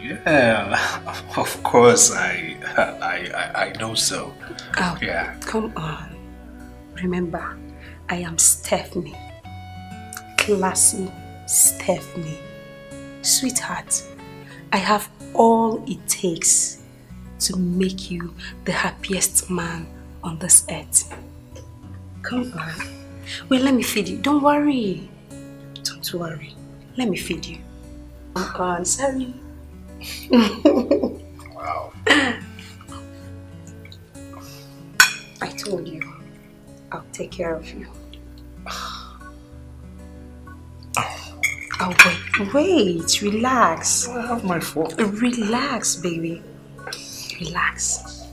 Yeah, of course. I I I, I know so. Oh, Yeah. come on. Remember, I am Stephanie. Classy Stephanie. Sweetheart, I have all it takes to make you the happiest man on this earth. Come on. Well, let me feed you. Don't worry. Don't worry. Let me feed you. Come on, sorry. wow. I told you. I'll take care of you. Oh, wait, wait, relax. I have my fork. Relax, baby. Relax.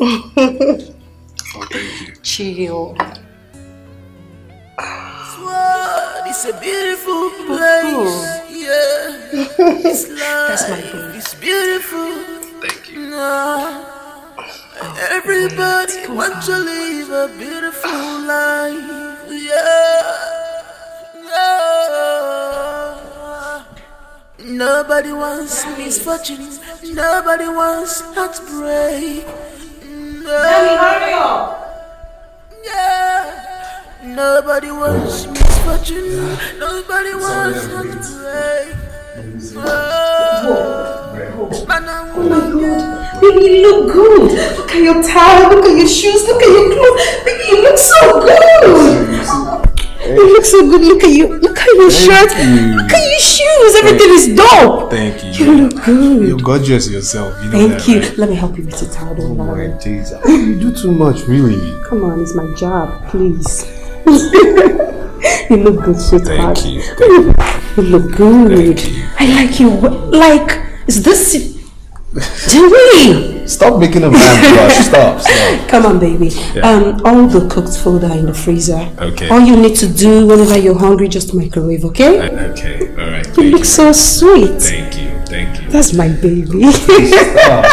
Oh, thank you. Chill. It's a beautiful place. Yeah. It's love. That's my baby. It's beautiful. Thank you. Oh, Everybody wants to live a beautiful ah. life. Yeah. yeah. Nobody wants misfortune. Nobody wants heartbreak. No. hurry up. Yeah. Nobody wants misfortune. Nobody wants heartbreak. Oh my god, baby, you look good. Look at your tie, look at your shoes, look at your clothes. Baby, you look so good. You look so good. Look at you. Look at your shirt. Look at your shoes. Everything is dope. Thank you. You look good. You're gorgeous yourself. You know Thank that, you. right? Let me help you with the towel. Don't worry. You do too much, really. Come on, it's my job. Please. you look good, sweetheart. Thank you. You look good. Thank you. I like you. Like, is this. Jerry! Stop making a man blush. Stop, stop. Come on, baby. Yeah. Um, all the cooked food are in the freezer. Okay. All you need to do whenever you're hungry, just microwave, okay? Uh, Okay, all right. You look so sweet. Thank you, thank you. That's my baby. Stop.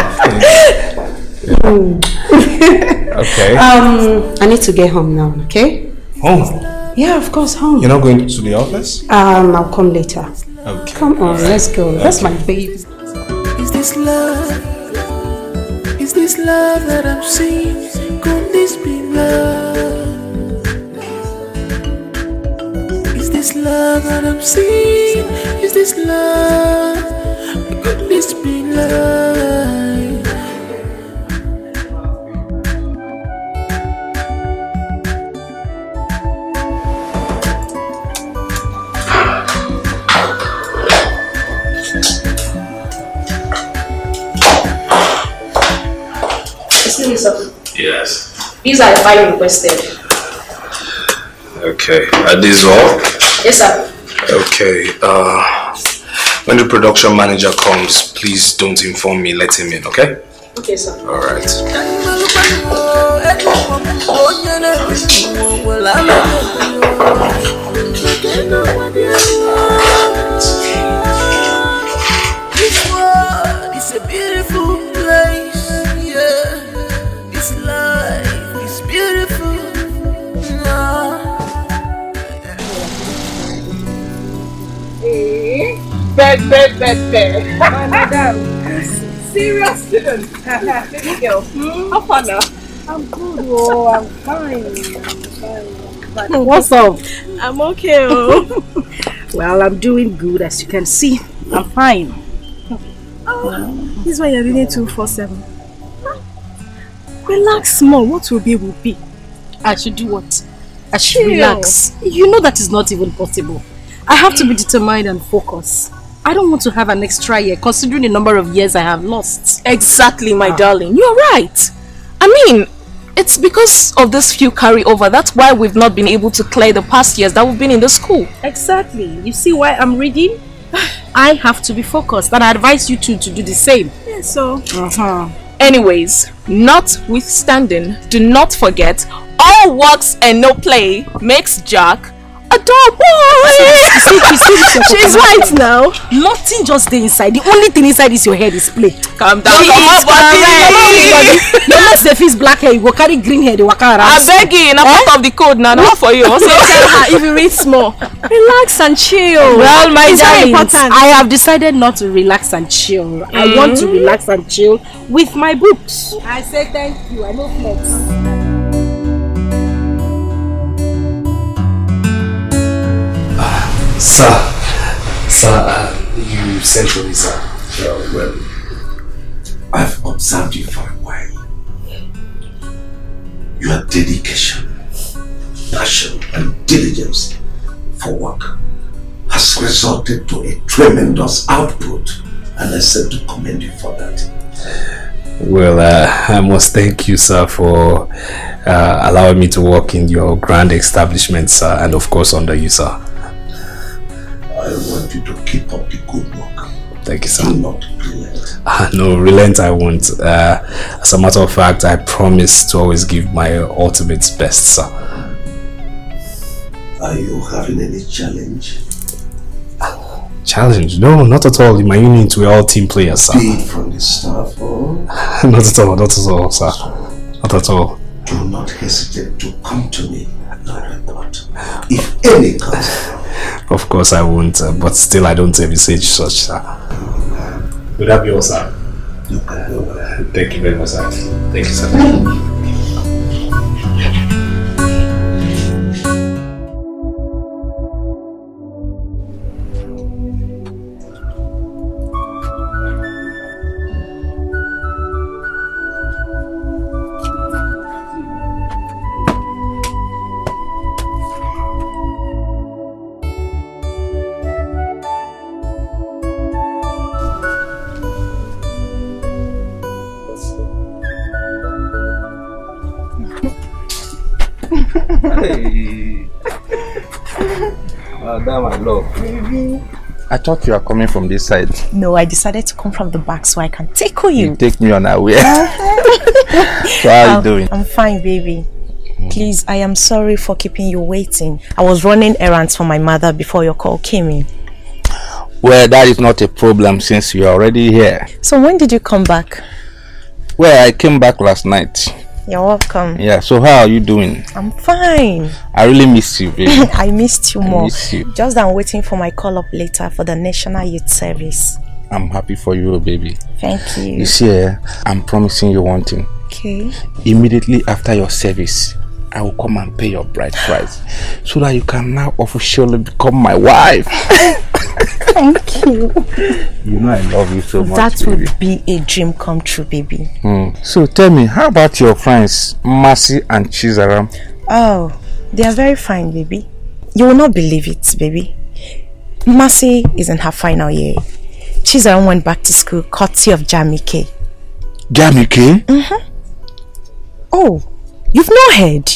Mm. Okay. Um, I need to get home now, okay? Home. Yeah, of course, home. You're not going to the office? Um, I'll come later. Okay. Come on, let's go. That's my baby. Is this love? Is this love that I'm seeing? Could this be love? Is this love that I'm seeing? Is this love? Could this be love? These are the five requested. Okay. Are these all? Yes, sir. Okay. Uh, when the production manager comes, please don't inform me. Let him in, okay? Okay, sir. All right. Bed, bed, bed. bet. My madam. Serious student. Baby girl. How far now? I'm good, oh, I'm fine. I'm fine. Oh, what's up? I'm okay, oh. Well, I'm doing good as you can see. I'm fine. Oh, this is why you're reading 247. Relax small. What will be, will be. I should do what? I should Chill. relax. You know that is not even possible. I have to be determined and focus. I don't want to have an extra year considering the number of years I have lost. Exactly, my darling. You're right. I mean, it's because of this few carryover. That's why we've not been able to clear the past years that we've been in the school. Exactly. You see why I'm reading? I have to be focused and I advise you two to do the same. Yeah, so. Uh-huh. Anyways, notwithstanding, do not forget, all works and no play makes Jack a dull boy. You see, see, She's right now. Nothing just stay inside. The only thing inside is your head is play. Calm down. Come is on, body. correct. You know the face black hair, you go carry green hair, they walk around. I beg you, na part of the code now, not for you. So tell her if you read small, relax and chill. Well, my It's important. I have decided not to relax and chill. I want to Mm. relax and chill with my books. I say thank you. I know flex. Sir, sir, uh, you me, sir. Yeah, well, I've observed you for a while. Your dedication, passion, and diligence for work has resulted to a tremendous output, and I said to commend you for that. Well, uh, I must thank you, sir, for uh, allowing me to work in your grand establishment, sir, and of course under you, sir. I want you to keep up the good work. Thank you, sir. Do not relent. Ah, no, relent I won't. Uh, as a matter of fact, I promise to always give my ultimate best, sir. Are you having any challenge? Challenge? No, not at all. In my unit, we're all team players, sir. Be from the staff or not at all, not at all, sir. Not at all. do not hesitate to come to me and report. If any comes Of course I won't, uh, but still I don't envisage such, sir. Would that be all, sir? Thank you very much, sir. Thank you, sir. Madam, my love. I thought you were coming from this side. No, I decided to come from the back so I can tickle you. You take me unaware. so how Um, you doing? I'm fine, baby. Please, I am sorry for keeping you waiting. I was running errands for my mother before your call came in. Well, that is not a problem since you are already here. So when did you come back? Well, I came back last night. You're welcome. Yeah, so how are you doing? I'm fine. I really miss you, baby. I missed you I more. miss you. Just I'm waiting for my call up later for the National Youth Service. I'm happy for you, baby. Thank you. You see, eh, I'm promising you one thing. Okay. Immediately after your service, I will come and pay your bride price so that you can now officially become my wife. Thank you. You know I love you so much, that baby. would be a dream come true, baby. Hmm. So tell me, how about your friends, Mercy and Chizaram? Oh, they are very fine, baby. You will not believe it, baby. Mercy is in her final year. Chizaram went back to school courtesy of Jamike. Jamike? Mm-hmm. Oh, you've not heard?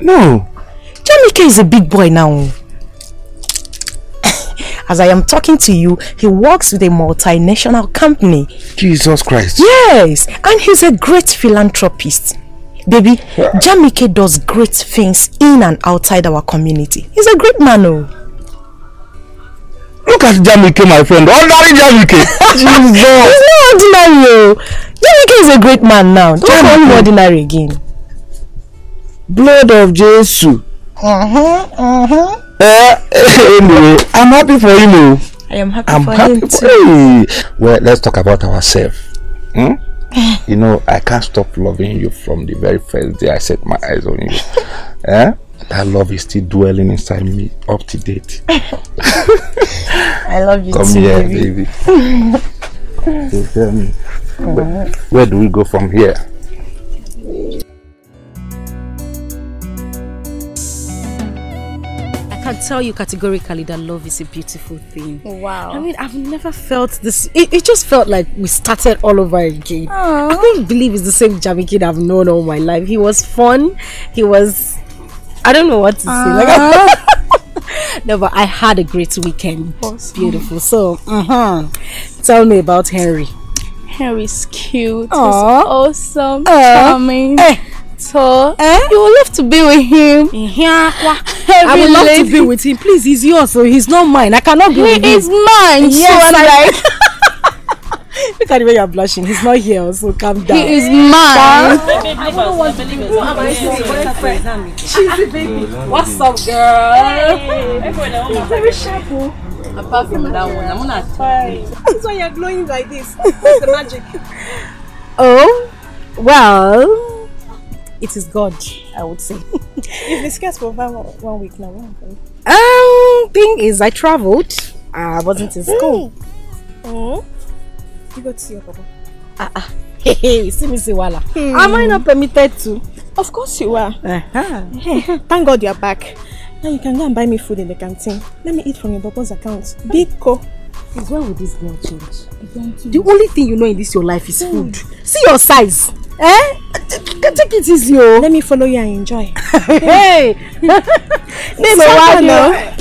No. Jamike is a big boy now. As I am talking to you, he works with a multinational company. Jesus Christ. Yes, and he's a great philanthropist. Baby, Jamike does great things in and outside our community. He's a great man, oh. Look at Jamike, my friend. Ordinary Jamike. Jesus. He's not ordinary, oh. Jamike is a great man now. Don't call him ordinary again. Blood of Jesus. Uh-huh, uh-huh. Uh, anyway, I'm happy for you. I am happy I'm for happy him for too. Hey. Well, let's talk about ourselves. Hmm? You know, I can't stop loving you from the very first day I set my eyes on you. eh? That love is still dwelling inside me up to date. I love you Come too, here, baby. baby. So tell me, where, where do we go from here? Can tell you categorically that love is a beautiful thing. Wow. I mean, I've never felt this. It, it just felt like we started all over again. I couldn't believe it's the same Jamike I've known all my life. He was fun. He was. I don't know what to say. Like, no, but I had a great weekend. Beautiful. So, uh-huh. tell me about Henry. Henry's cute. Aw. He's awesome. Aw. Charming. Eh. You will love to be with him. I would love to be with him. Please, he's yours, so he's not mine. I cannot be He with him. He is mine, so Yes, I'm I Look at the way you're blushing. He's not here, so calm down. He is mine. I don't want to be with him. Cheesy baby. What's up, girl? Hey, Very sharp. Apart from that one, I'm not Fine. That's why you're glowing like this. What's the magic? Oh, well, it is God, I would say. You've been scarce for one, one week now. Um, thing is, I traveled. I wasn't in school. Oh. You got to see your papa. Ah, ah. Hey, hey, see me, see wala. Hmm. Am I not permitted to? Of course you are. Uh-huh. Hey, thank God you're back. Now you can go and buy me food in the canteen. Let me eat from your papa's account. Big co. Is where would this girl change? The only thing you know in this your life is food. See your size. Eh? Take it easy, oh. Let me follow you and enjoy. hey! Name what what now?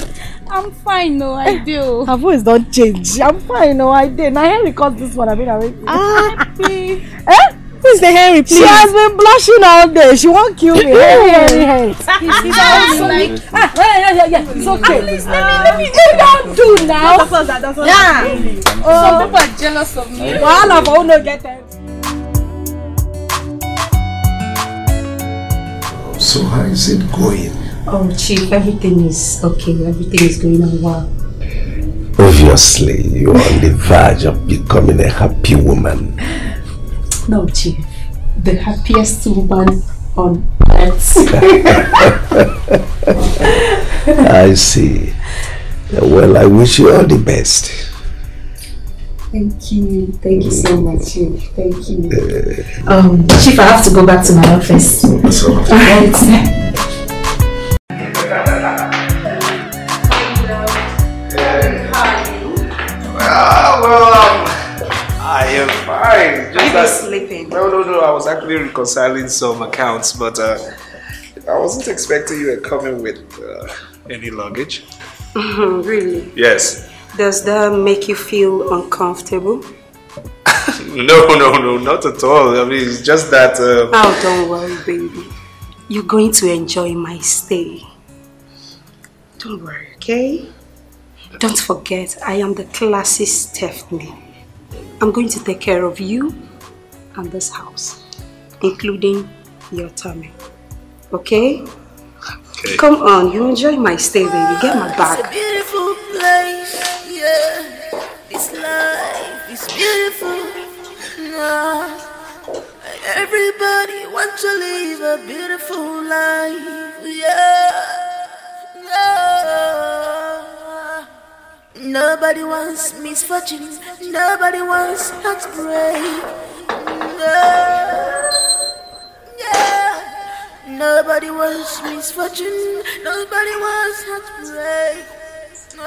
I'm fine, no, I do. Her voice don't change. I'm fine, no, I did. Now Henry calls this one. I've been away. Happy. Eh? Who's the Henry, please? She has been blushing all day. She won't kill me. Henry, Henry, Henry. Ah, Ah, yeah, yeah, yeah. It's okay. Please, let me- let me- You don't do now. All that- all Yeah. Oh. Some people are jealous of me. Wahala for who no get it. So how is it going? Oh, Chief, everything is okay. Everything is going on well. Obviously, you are on the verge of becoming a happy woman. No, Chief. The happiest woman on earth. I see. Well, I wish you all the best. Thank you. Thank you so much, Chief. Thank you. Um, Chief, I have to go back to my office. Alright. Ah, well, um, I am fine. You that- sleeping? No, no, no. I was actually reconciling some accounts, but uh, I wasn't expecting you were coming with uh, any luggage. Really? Yes. Does that make you feel uncomfortable? No, no, no, not at all. I mean, it's just that. Uh, Oh, don't worry, baby. You're going to enjoy my stay. Don't worry, okay? Don't forget, I am the classy Stephanie. I'm going to take care of you and this house, including your tummy. Okay? Okay. Come on, you enjoy my stay, baby. Get my It's yeah. This life is beautiful. Nah. Everybody wants to live a beautiful life, yeah. yeah. Nobody wants misfortune. Nobody wants heartbreak. No. Yeah. Nobody wants misfortune. Nobody wants heartbreak. No.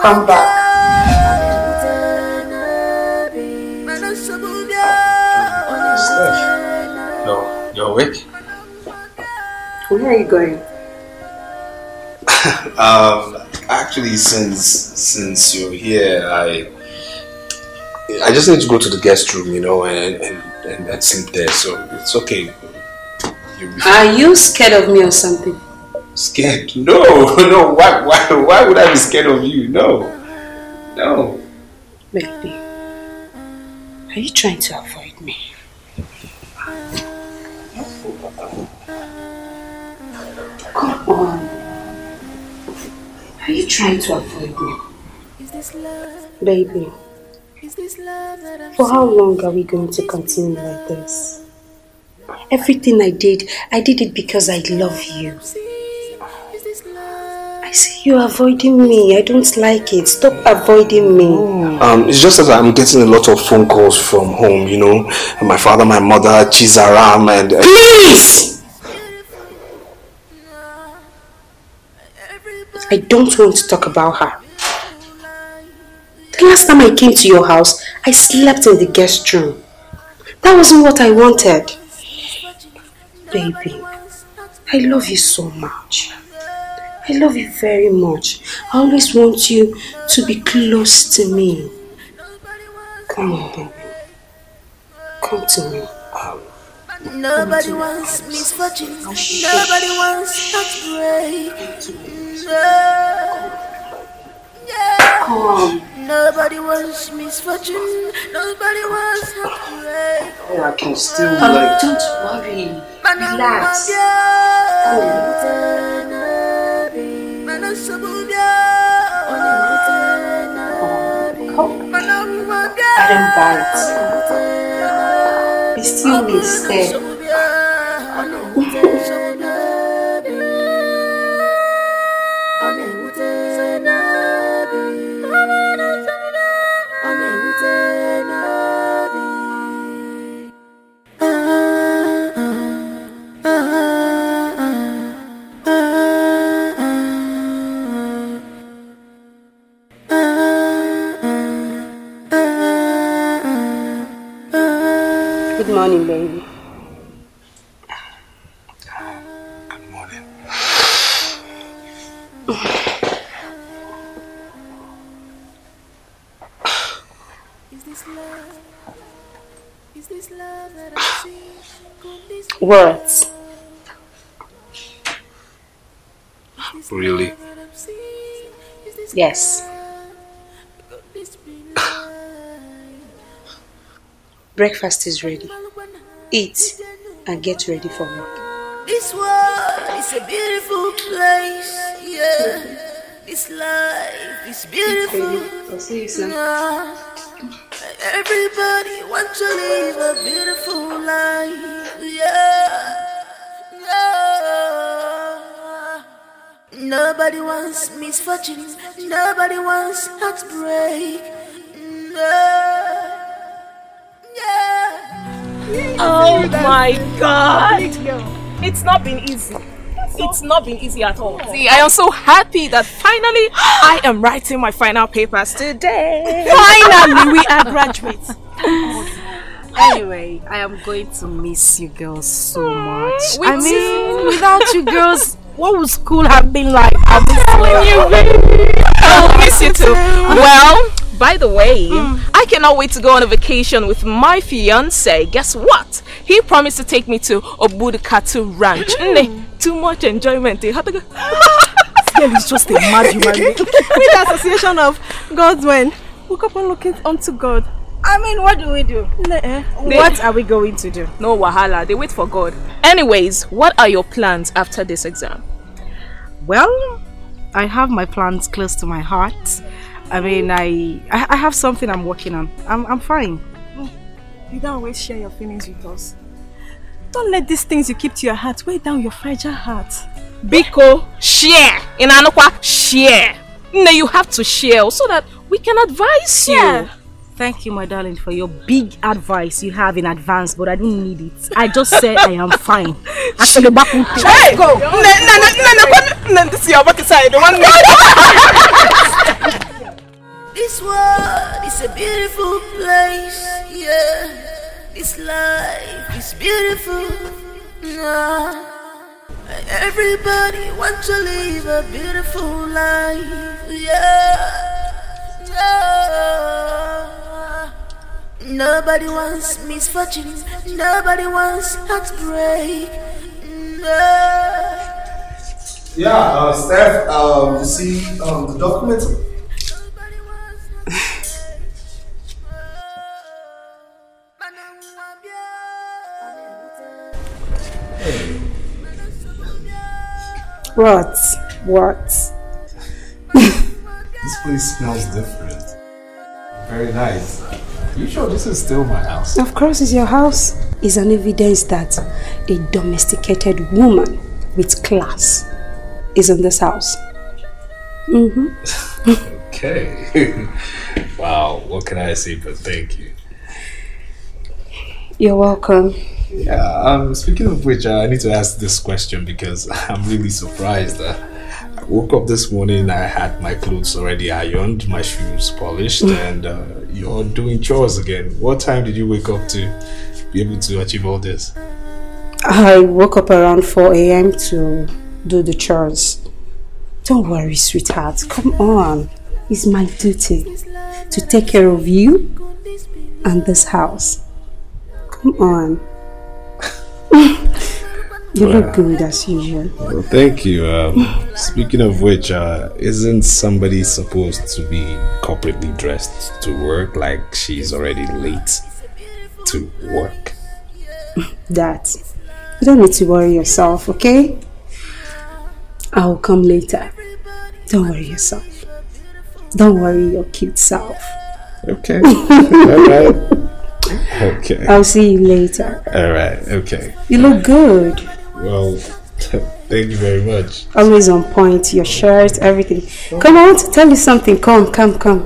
Come No, you're awake? Where are you going? Um, actually, since since you're here, I I just need to go to the guest room, you know, and and, and, and sleep there. So it's okay. Are you scared of me or something? Scared? No, no. Why why why would I be scared of you? No, no. Baby, are you trying to avoid me? Come on. Are you trying to avoid me? Baby, for how long are we going to continue like this? Everything I did, I did it because I love you. I see you avoiding me. I don't like it. Stop avoiding me. Um, it's just that I'm getting a lot of phone calls from home, you know. My father, my mother, Chizaram, and Please! I don't want to talk about her. The last time I came to your house, I slept in the guest room. That wasn't what I wanted. Baby, I love you so much. I love you very much. I always want you to be close to me. Come on, baby. Come to me. Nobody wants misfortune. Nobody wants heartbreak. No. Yeah. Come. Nobody wants misfortune. Nobody wants heartbreak. I can still Um, like. don't worry. Relax. I don't bite. It's still me, stay. Good morning, baby. Words. Really? Yes. Breakfast is ready. Eat and get ready for work. This world is a beautiful place. Yeah. This life is beautiful. I'll see you soon. Yeah. Everybody wants to live a beautiful life. Yeah. Yeah. Nobody wants misfortune. Nobody wants heartbreak. No. Oh my god! It's not been easy. It's not been easy at all. See, I am so happy that finally I am writing my final papers today. Finally, we are graduates. Anyway, I am going to miss you girls so much. we I mean, too. without you girls, what would school have been like? I'm telling you, baby. I'll miss you too. Well, by the way, hmm. I cannot wait to go on a vacation with my fiance. Guess what? He promised to take me to Obudu Cattle Ranch. Hmm. Nne, Too much enjoyment. eh? Have to go- This girl is just a mad human being. With the association of God's men, woke up and looking unto God I mean, what do we do? Eh? What are we going to do? No wahala. They wait for God. Anyways, what are your plans after this exam? Well, I have my plans close to my heart. I mean, I I, have something I'm working on. I'm I'm fine. You don't always share your feelings with us. Don't let these things you keep to your heart weigh down your fragile heart. Biko, share. In Anokwa, share. No, you have to share so that we can advise you. Yeah. Thank you, my darling, for your big advice you have in advance, but I don't need it. I just said I am fine. Actually, back Hey, go. No, no, no, no, no. No, this is your back side. The one. This world is a beautiful place, yeah. This life is beautiful, nah. Everybody wants to live a beautiful life, yeah. yeah. Nobody wants misfortune, nobody wants heartbreak, nah. Yeah, uh, Steph, um, you see um, the documents? What? What? This place smells different. Very nice. You sure this is still my house? Of course, it's your house. Is an evidence that a domesticated woman with class is in this house. Mm-hmm. Okay. wow, what can I say but thank you? You're welcome. Yeah, um, speaking of which, uh, I need to ask this question because I'm really surprised. Uh, I woke up this morning, I had my clothes already ironed, my shoes polished, and uh, you're doing chores again. What time did you wake up to be able to achieve all this? I woke up around 4 a.m. to do the chores. Don't worry, sweetheart. Come on. It's my duty to take care of you and this house. Come on. You Well. look good as usual. Well, thank you. Um, speaking of which, uh, isn't somebody supposed to be corporately dressed to work like she's already late to work? That. You don't need to worry yourself, okay? I'll come later. Don't worry yourself. Don't worry your cute self. Okay. All right. Okay. I'll see you later. All right. Okay. You look good. Well, thank you very much. Always on point. Your shirt, everything. Come, I want to tell you something. Come, come, come.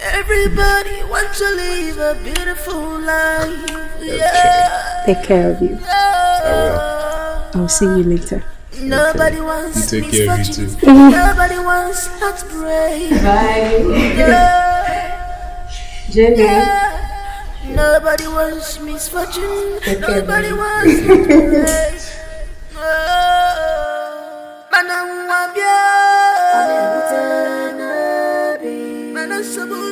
Everybody wants to live a beautiful life, yeah. Take care of you. I'll I'll see you later. Nobody wants You take care of you misfortune. too. Mm-hmm. Nobody wants heartbreak. Bye. Yeah. Jenny. Yeah. Nobody wants misfortune. Nobody wants heartbreak. Oh. Manamwambia. Manasabubia. Manamwambia.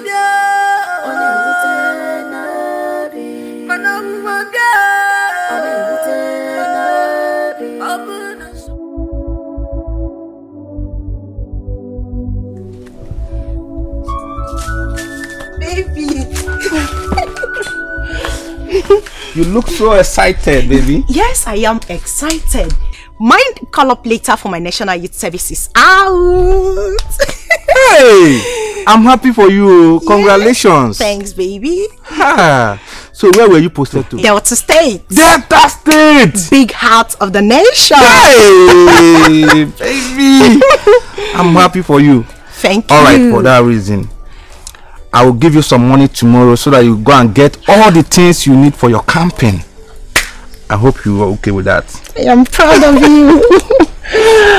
You look so excited, baby. Yes, I am excited. Mind call up later for my National Youth Services out. Hey, I'm happy for you. Congratulations. Thanks, baby. Ah, so where were you posted to? Delta State. Delta State. Big heart of the nation. Hey, baby. I'm happy for you. Thank All you. All right, for that reason, I will give you some money tomorrow so that you go and get all the things you need for your camping. I hope you are okay with that. I am proud of you.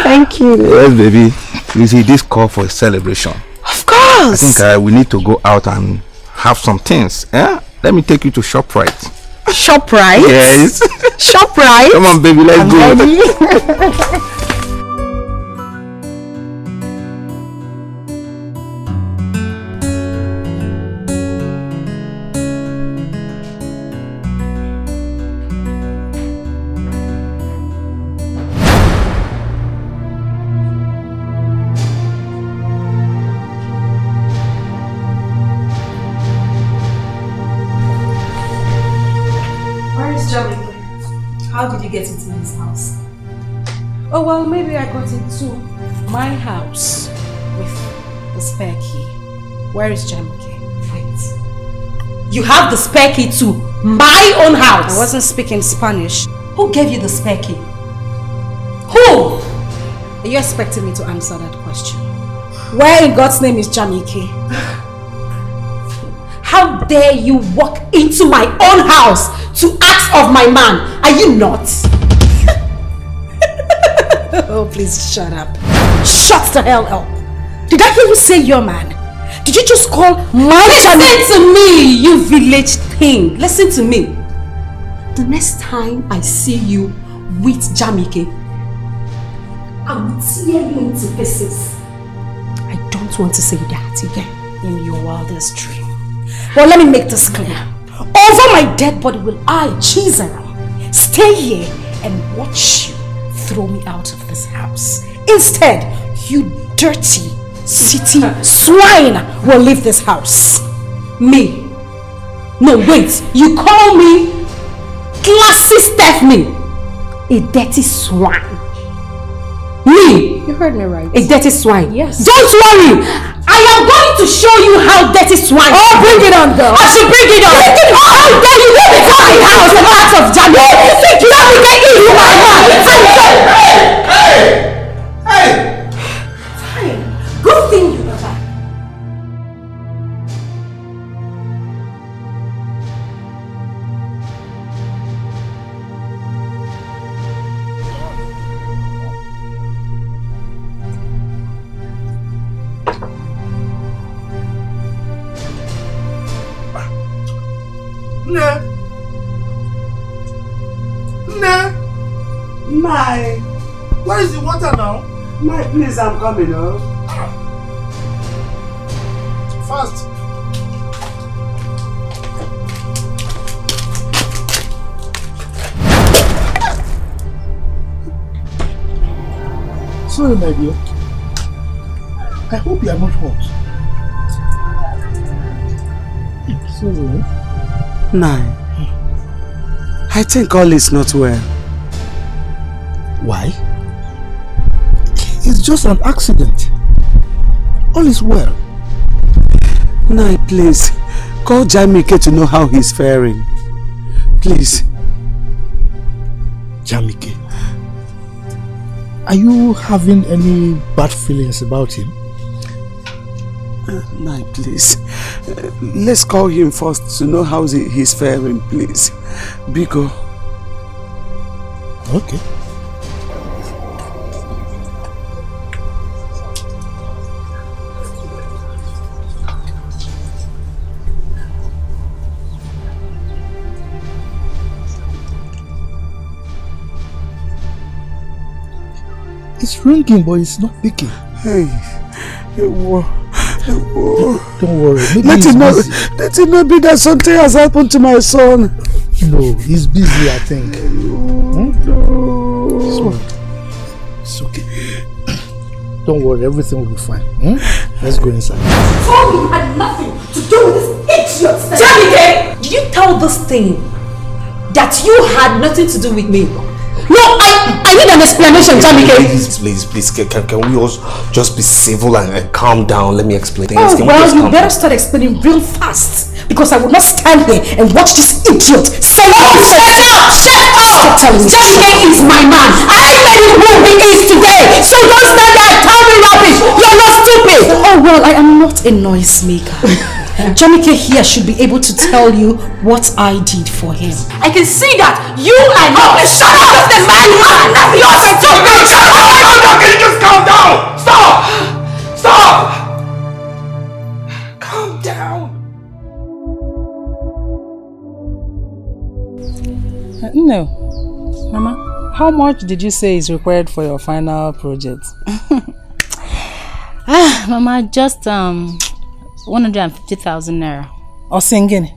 Thank you. Yes, baby. You see, this call for a celebration. Of course. I think uh, we need to go out and have some things. Yeah? Let me take you to ShopRite. ShopRite? Yes. ShopRite? Come on, baby, let's I'm go. well, maybe I got into my house with the spare key. Where is Jamike? Wait. You have the spare key to my own house? I wasn't speaking Spanish. Who gave you the spare key? Who? Are you expecting me to answer that question? Where in God's name is Jamike? How dare you walk into my own house to ask of my man? Are you not? Oh, please shut up. Shut the hell up. Did I hear you say your man? Did you just call my Listen Jamike- to me, you village thing. Listen to me. The next time I see you with Jamike, I will tear you into pieces. I don't want to say that again. In your wildest dream. Well, let me make this clear. Over my dead body will I, Chisara, stay here and watch you throw me out of this house. Instead, you dirty city swine will leave this house. Me. No, wait. You call me classy Stephanie. A dirty swine. Me. You heard me right. A dirty swine. Yes. Don't worry. I am going to show you how dirty swine. Oh, bring it on, girl. I should bring it on. Bring it on. How dare you let me come in house the heart of Jamie? You think you have to get in my man? Hey! Hey! Hey! Good thing my, please, I'm coming, oh. Fast. Sorry, my dear. I hope you are not hot. Sorry. Nine. I think all is not well. Why? It's just an accident. All is well. Nine, please. Call Jamike to know how he's faring. Please. Jamike. Are you having any bad feelings about him? Uh, Nine, please. Uh, let's call him first to know how he's faring, please. Biko. Okay. It's ringing, but it's not picking. Hey, Ewo, Ewo. Don't worry. Maybe Let he's it, not, busy. let it not be that something has happened to my son. No, he's busy, I think. Hmm? No. It's okay. Don't worry, everything will be fine. Hmm? Let's go inside. told me you had nothing to do with this idiot. Jamike! Did you tell this thing that you had nothing to do with me? No, I, I need an explanation, Jamike. Please, please, please, can, can, can we all just be civil and, and calm down? Let me explain things. Oh, Can well, just you better down? start explaining real fast because I will not stand here and watch this idiot say oh, shut up! Shut up! Stop. Jamike is my man. I made him who he is today. So don't stand there and tell me rubbish. You're not stupid. Oh, well, I am not a noisemaker. Jamike here should be able to tell you what I did for him. I can see that you are not. Oh, shut up! The man man! You're stupid! Shut up! Can you just calm down? Stop! Stop! Calm down. Uh, No. Mama, how much did you say is required for your final project? Ah, Mama, just um, 150,000 naira. Or singing?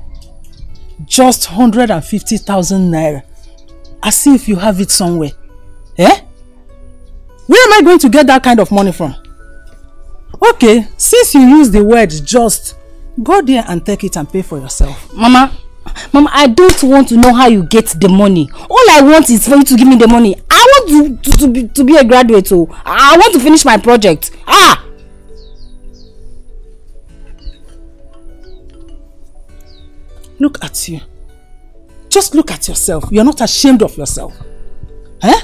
Just 150,000 naira. As if you have it somewhere. Eh? Where am I going to get that kind of money from? Okay, since you use the word just, go there and take it and pay for yourself. Mama, Mama, I don't want to know how you get the money. All I want is for you to give me the money. I want to, to, to, be, to be a graduate, so I want to finish my project. Ah! Look at you. Just look at yourself. You're not ashamed of yourself. Eh?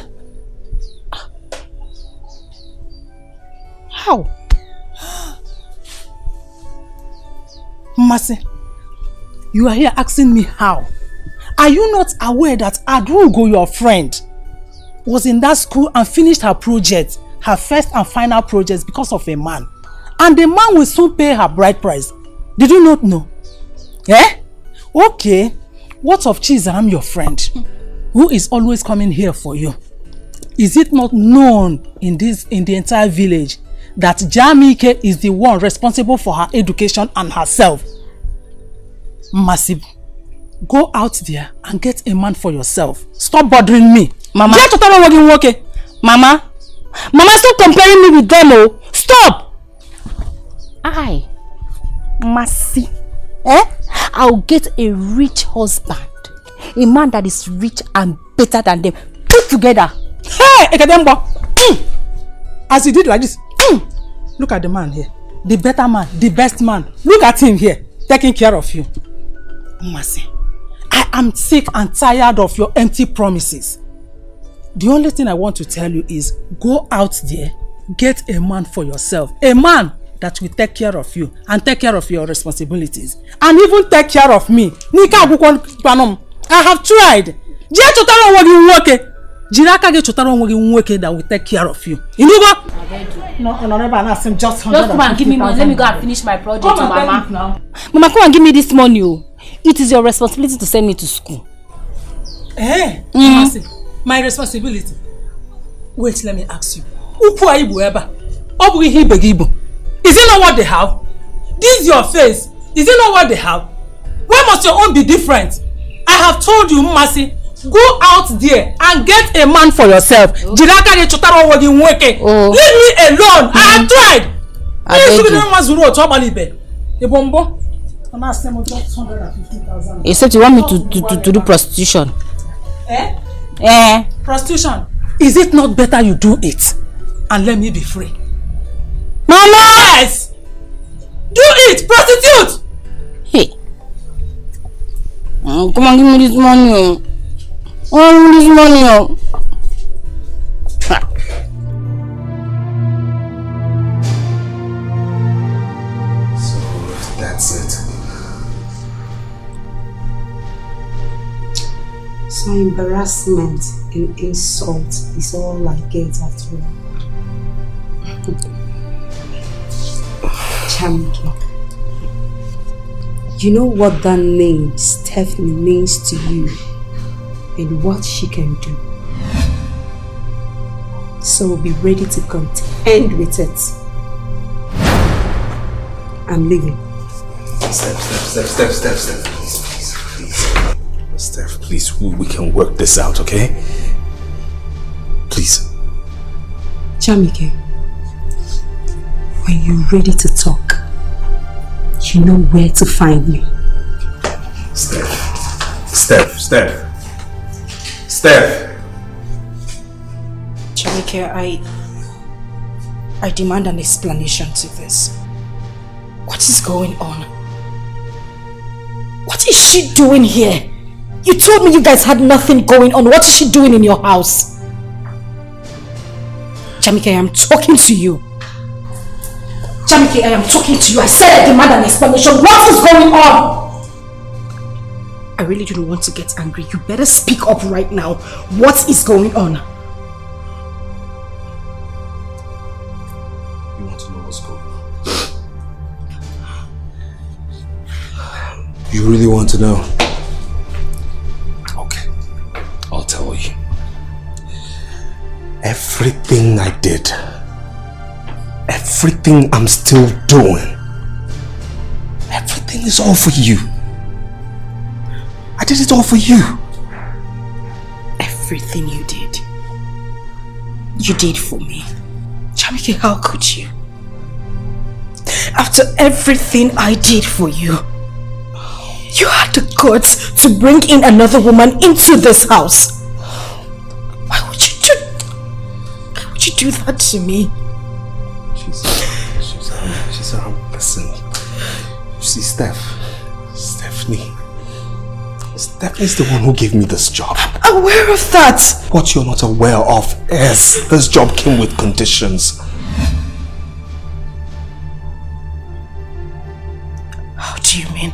How? Masi, you are here asking me how. Are you not aware that Adrugo, your friend, was in that school and finished her project, her first and final project because of a man? And the man will soon pay her bride price. Did you not know? Eh? Okay. What of Chizaram, your friend, who is always coming here for you? Is it not known in this in the entire village that Jamike is the one responsible for her education and herself? Massive. Go out there and get a man for yourself. Stop bothering me. Mama. Jẹ́ tọ́tọ́ lọ́wọ́ kí n Mama. Mama, stop comparing me with them, oh. Stop! I, Mercy, eh? I'll get a rich husband. A man that is rich and better than them. Put together. Hey! Mm. As you did like this. Mm. Look at the man here. The better man, the best man. Look at him here, taking care of you. Mercy, I am sick and tired of your empty promises. The only thing I want to tell you is go out there, get a man for yourself. A man that will take care of you and take care of your responsibilities. And even take care of me. Nika akwụkwọ panom. I have tried. Jee chọtara onwe gị nwoke. Jiri aka gị chọtara onwe gị nwoke that will take care of you. Inugo? No, no, never ask him just Just come and give me money. Let me go and finish my project, Mama. tell it now. Mama, come and give me this money, oh. It is your responsibility to send me to school. Eh? Mm. My responsibility. Wait, let me ask you. Ukwu a ibu ebe a? Ọ bụghị ihe ibe gị ibu. Is it not what they have? This your face. Is it not what they have? Why must your own be different? I have told you, Mmasi, go out there and get a man for yourself. Jiri aka gị chọtara onwe. Leave me alone. I have tried. I Ihe beg sugide you. nwa zuru otu ọgbala ibe. Ịbụ mbụ? Ọ na-asị m just 150,000. Except you want me to, to, to, to do prostitution. Eh? Eh? Prostitution. Is it not better you do it and let me be free? Mama! Yes! Do it! Prostitute! Hey. Mm, come on, give me this money, oh. Oh, give me this money, oh. That's it. So embarrassment and insult is all I get after all. Champion. You know what that name Stephanie means to you and what she can do. So be ready to contend with it. I'm leaving. Steph, Steph, Steph, Steph, Steph, Steph, please, please, please. Steph, please, we, we can work this out, okay? Please. Jamike, when you're ready to talk, you know where to find me. Steph. Steph, Steph. Steph. Jamike, I... I demand an explanation to this. What is going on? What is she doing here? You told me you guys had nothing going on. What is she doing in your house? Jamike, I am talking to you. Jamike, I am talking to you. I said I demand an explanation. What is going on? I really don't want to get angry. You better speak up right now. What is going on? You want to know what's going on? You really want to know? Okay, I'll tell you. Everything I did, everything I'm still doing, everything is all for you. I did it all for you. Everything you did, you did for me. Jamike, how could you? After everything I did for you, you had the guts to bring in another woman into this house? Why would you do... Why would you do that to me? Listen. You see, Steph, Stephanie, Stephanie's the one who gave me this job. Aware of that? What you're not aware of is this job came with conditions. How do you mean?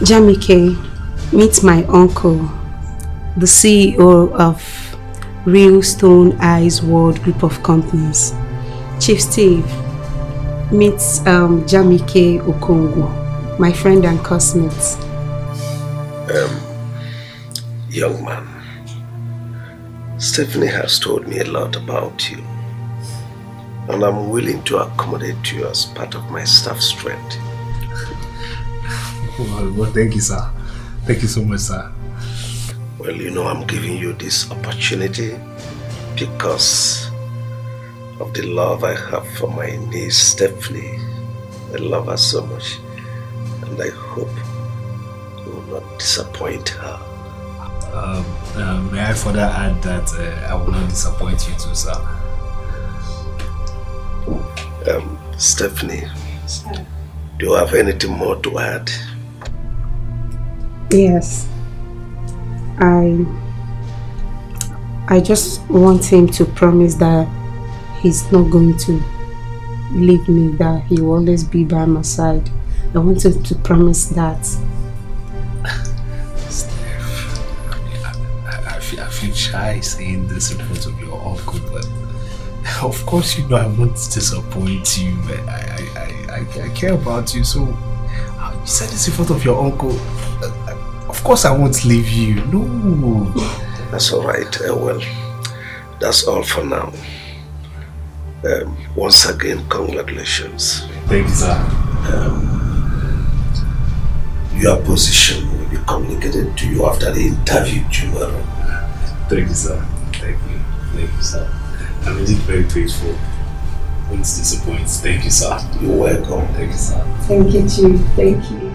Jamike, meet my uncle, the CEO of Real Stone Eyes World Group of Companies. Chief Steve, meets um, Jamike Okongwo, my friend and classmate. Um, young man, Stephanie has told me a lot about you. And I'm willing to accommodate you as part of my staff strength. Well, well, thank you, sir. Thank you so much, sir. Well, you know, I'm giving you this opportunity because of the love I have for my niece, Stephanie. I love her so much, and I hope you will not disappoint her. Um, uh, may I further add that uh, I will not disappoint you too, sir. Um, Stephanie, do you have anything more to add? Yes. I I just want him to promise that he's not going to leave me, that he will always be by my side. I want him to promise that. I, I, feel, I feel shy saying this in front of your uncle, but of course you know I won't disappoint you. I, I, I, I, I care about you, so uh, you said this in front of your uncle. Uh, Of course I won't leave you. No. That's all right. Uh, well, that's all for now. Um, once again, congratulations. Thank you, sir. Um, your position will be communicated to you after the interview tomorrow. Thank you, sir. Thank you. Thank you, sir. I'm indeed very grateful. Won't disappoint. Thank you, sir. You're welcome. Thank you, sir. Thank you, Chief. Thank you.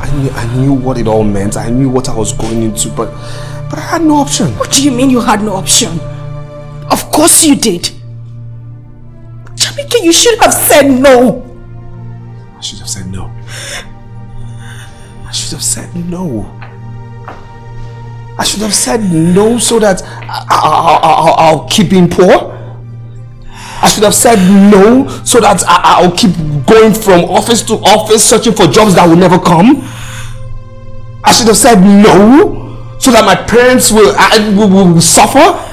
I knew, I knew what it all meant. I knew what I was going into, but but I had no option. What do you mean you had no option? Of course you did. Jamike, you should have said no. I should have said no. I should have said no. I should have said no so that I, I, I, I'll keep being poor. I should have said no so that I, I'll keep going from office to office searching for jobs that will never come. I should have said no so that my parents will, I, will, will suffer.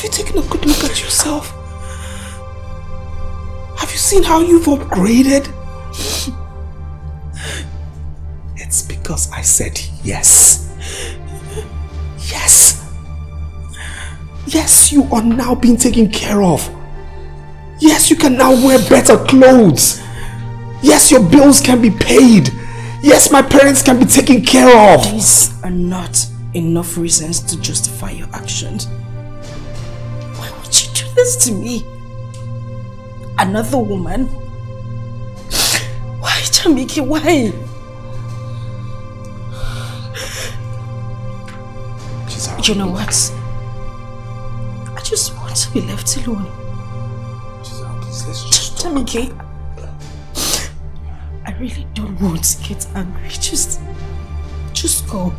Have you taken a good look at yourself? Have you seen how you've upgraded? It's because I said yes. Yes. Yes, you are now being taken care of. Yes, you can now wear better clothes. Yes, your bills can be paid. Yes, my parents can be taken care of. These are not enough reasons to justify your actions. This to me? Another woman? Why, Jamike? Why? You know what? I just want to be left alone. Jamike, I really don't want to get angry. Just, just go.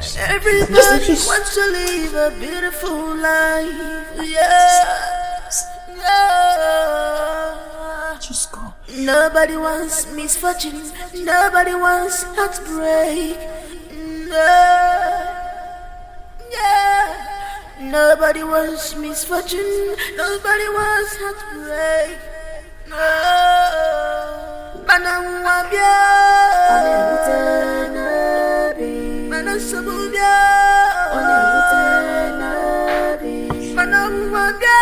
Everybody wants to live a beautiful life. Yes. Yeah. Just go. Nobody wants misfortune. Nobody wants heartbreak. No. Yeah. Nobody wants misfortune. Nobody wants heartbreak. No. Mana mwabia. Mana sabubia. Mana mwabia.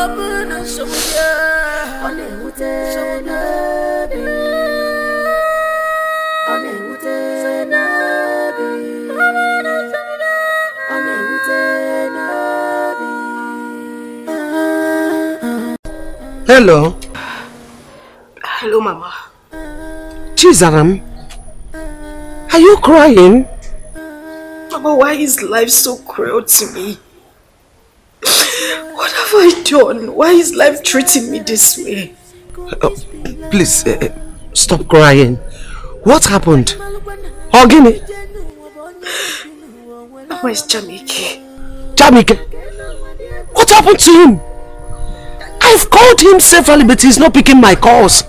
Abuna sabubia. Sabubia. Hello. Hello, Mama. Chizaram. Are you crying? Mama, why is life so cruel to me? What have I done? Why is life treating me this way? Uh, please, uh, uh, stop crying. What happened? Ogini? Mama, it's Jamike. Jamike? What happened to him? I've called him several but he's not picking my calls.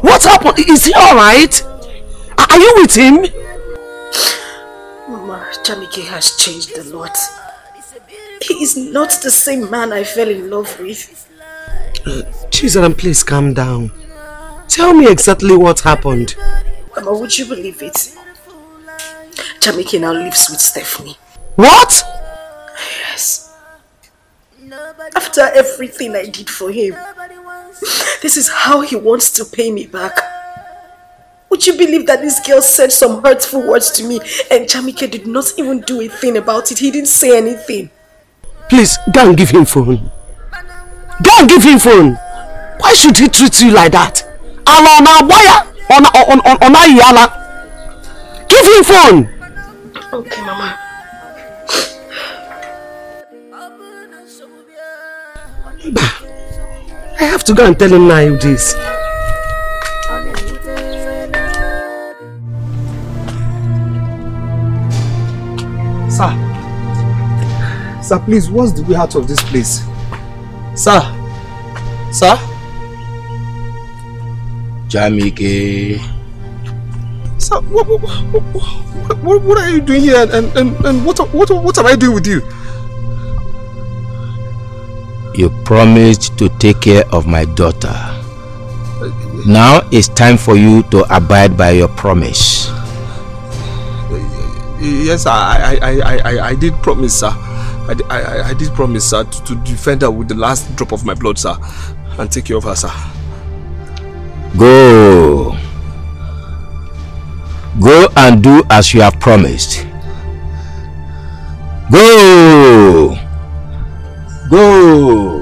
What happened? Is he alright? Are you with him? Mama, Jamike has changed a lot. He is not the same man I fell in love with. Uh, Chizaram, please calm down. Tell me exactly what happened. Mama, would you believe it? Jamike now lives with Stephanie. What? Yes. After everything I did for him, this is how he wants to pay me back. Would you believe that this girl said some hurtful words to me and Jamike did not even do a thing about it? He didn't say anything. Please, go and give him phone. Go and give him phone. Why should he treat you like that? Alana, why? On on on on Ayala. Give him phone. Okay, Mama. I have to go and tell him now this. Sir. Sir, please, what's the way out of this place? Sir. Sir? Jamike. Sir, what, what, what, what, what are you doing here and, and, and what, what, what am I doing with you? You promised to take care of my daughter. Now it's time for you to abide by your promise. Yes, I, I, I, I, I did promise, sir. I, I, I did promise, sir, to, to defend her with the last drop of my blood, sir, and take care of her, sir. Go. Go and do as you have promised. Go. Go.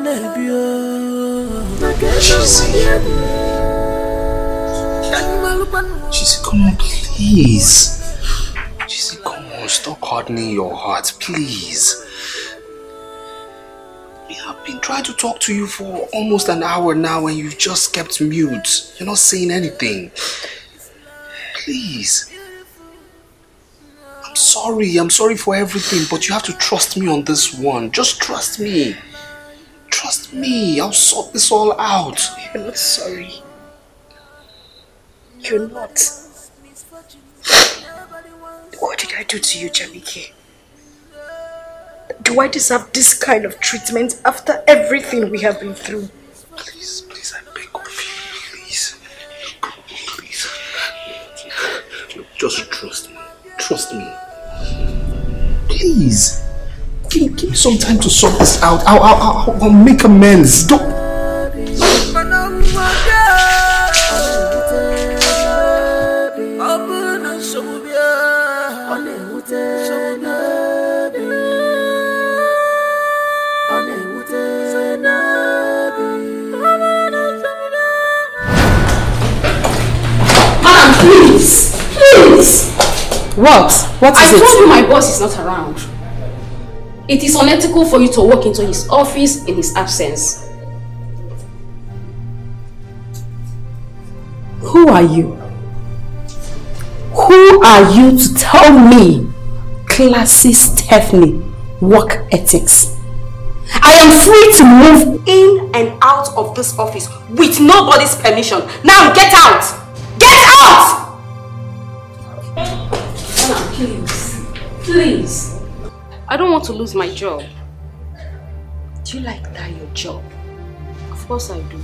Na-ebi Jesse, come on, please. Jesse, come on, stop hardening your heart, please. I've been trying to talk to you for almost an hour now and you've just kept mute. You're not saying anything. Please. I'm sorry, I'm sorry for everything, but you have to trust me on this one. Just trust me. Trust me, I'll sort this all out. You're not sorry. You're not. What did I do to you, Jamike? Do I deserve this kind of treatment after everything we have been through? Please, please, I beg of you, please. Please. Just trust me. Trust me. Please. Give, give me some time to sort this out. I'll, I'll, I'll, I'll make amends. Don't. Madam, please, please. What? What is I it? told you my boss is not around. It is unethical for you to walk into his office in his absence. Who are you? Who are you to tell me classy Stephanie work ethics? I am free to move in and out of this office with nobody's permission. Now get out! Get out! Please. Please. I don't want to lose my job. Do you like that, your job? Of course I do.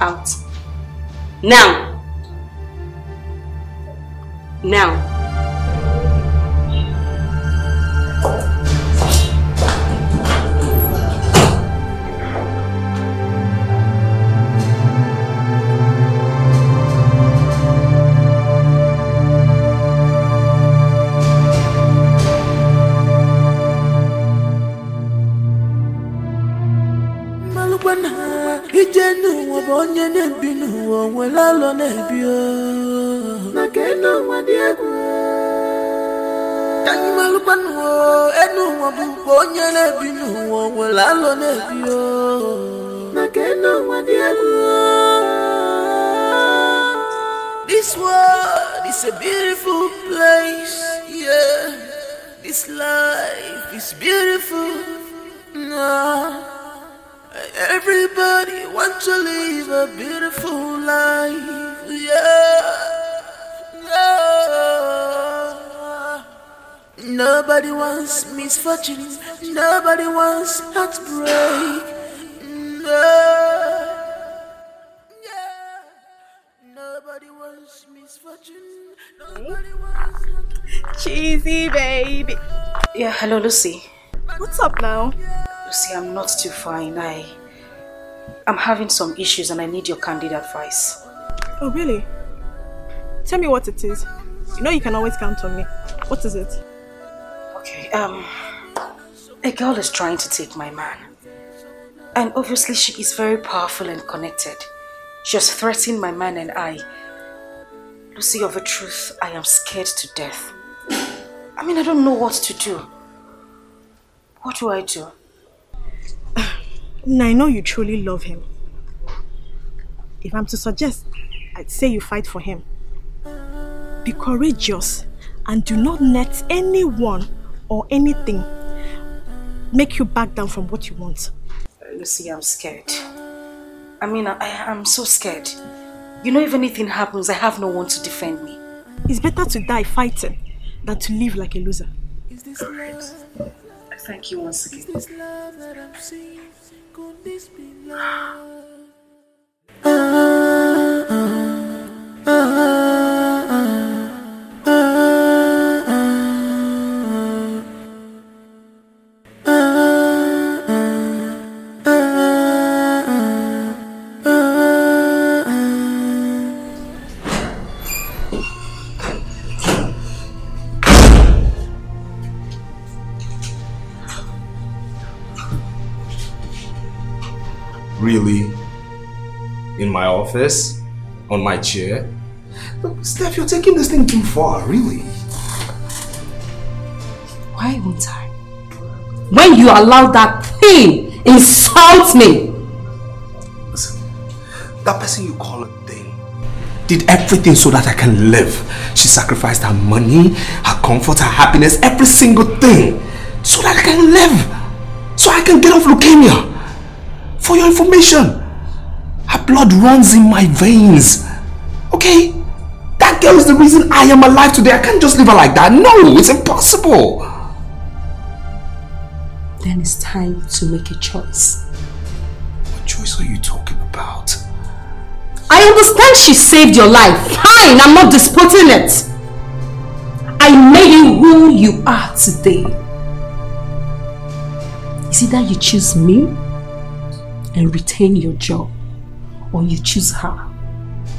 Out. Now. Now. Onye na-ebi n'ụwa nwere alọ na-ebi maka enu ụwa dị egwu ka anyị malụkwana o, enu ụwa bụ onye na-ebi n'ụwa nwere alọ na-ebi maka enu ụwa dị egwu This world is a beautiful place, yeah. This life is beautiful. Nah. Everybody wants to live a beautiful life, yeah. yeah. Nobody wants misfortune, nobody wants heartbreak. No. Nobody wants misfortune, nobody wants Cheesy baby. Yeah, hello Lucy. What's up now? Lucy, I'm not too fine. I I'm having some issues and I need your candid advice. Oh really? Tell me what it is. You know you can always count on me. What is it? Okay, um a girl is trying to take my man. And obviously she is very powerful and connected. She has threatened my man and I. Lucy, of a truth, I am scared to death. I mean, I don't know what to do. What do I do? Now I know you truly love him. If I'm to suggest, I'd say you fight for him. Be courageous and do not let anyone or anything make you back down from what you want. Lucy, I'm scared. I mean, I, I'm so scared. You know, if anything happens, I have no one to defend me. It's better to die fighting than to live like a loser. Is this love? I thank you once again. Could this be love? Really? Office? On my chair? Look, Steph, you're taking this thing too far, really. Why won't I? When you allow that thing insult me, Listen, That person you call a thing did everything so that I can live. She sacrificed her money, her comfort, her happiness, every single thing so that I can live. So I can get off leukemia. For your information, her blood runs in my veins. Okay? That girl is the reason I am alive today. I can't just leave her like that. No, it's impossible. then it's time to make a choice. What choice are you talking about? I understand she saved your life. Fine, I'm not disputing it. I made you who you are today. It's either you choose me and retain your job, or you choose her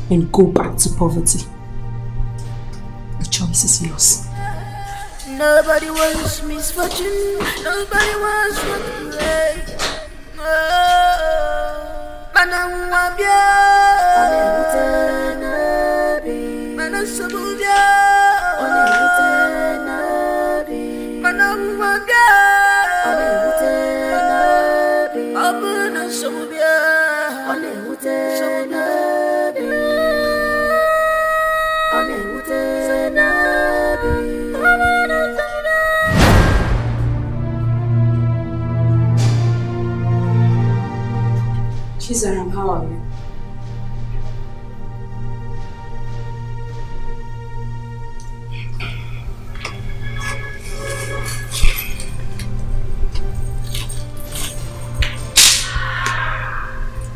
and go back to poverty. The choice is yours. Nobody wants misfortune. Nobody wants heartbreak. Oh, manamwambia.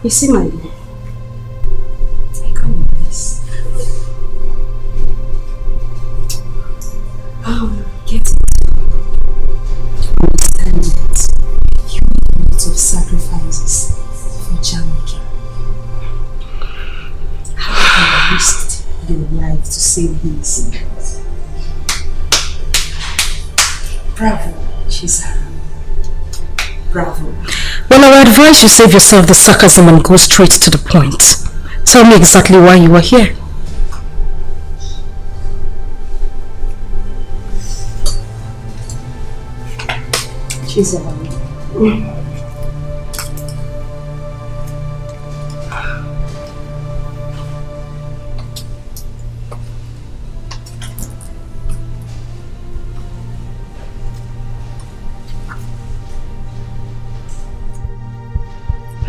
You see, my dear, I come with this. Um, get it. Understand that you made a lot of sacrifices for Jamike. How you risked your life to save his. Bravo, Chisara. Bravo. I would advise you save yourself the sarcasm and go straight to the point. Tell me exactly why you are here.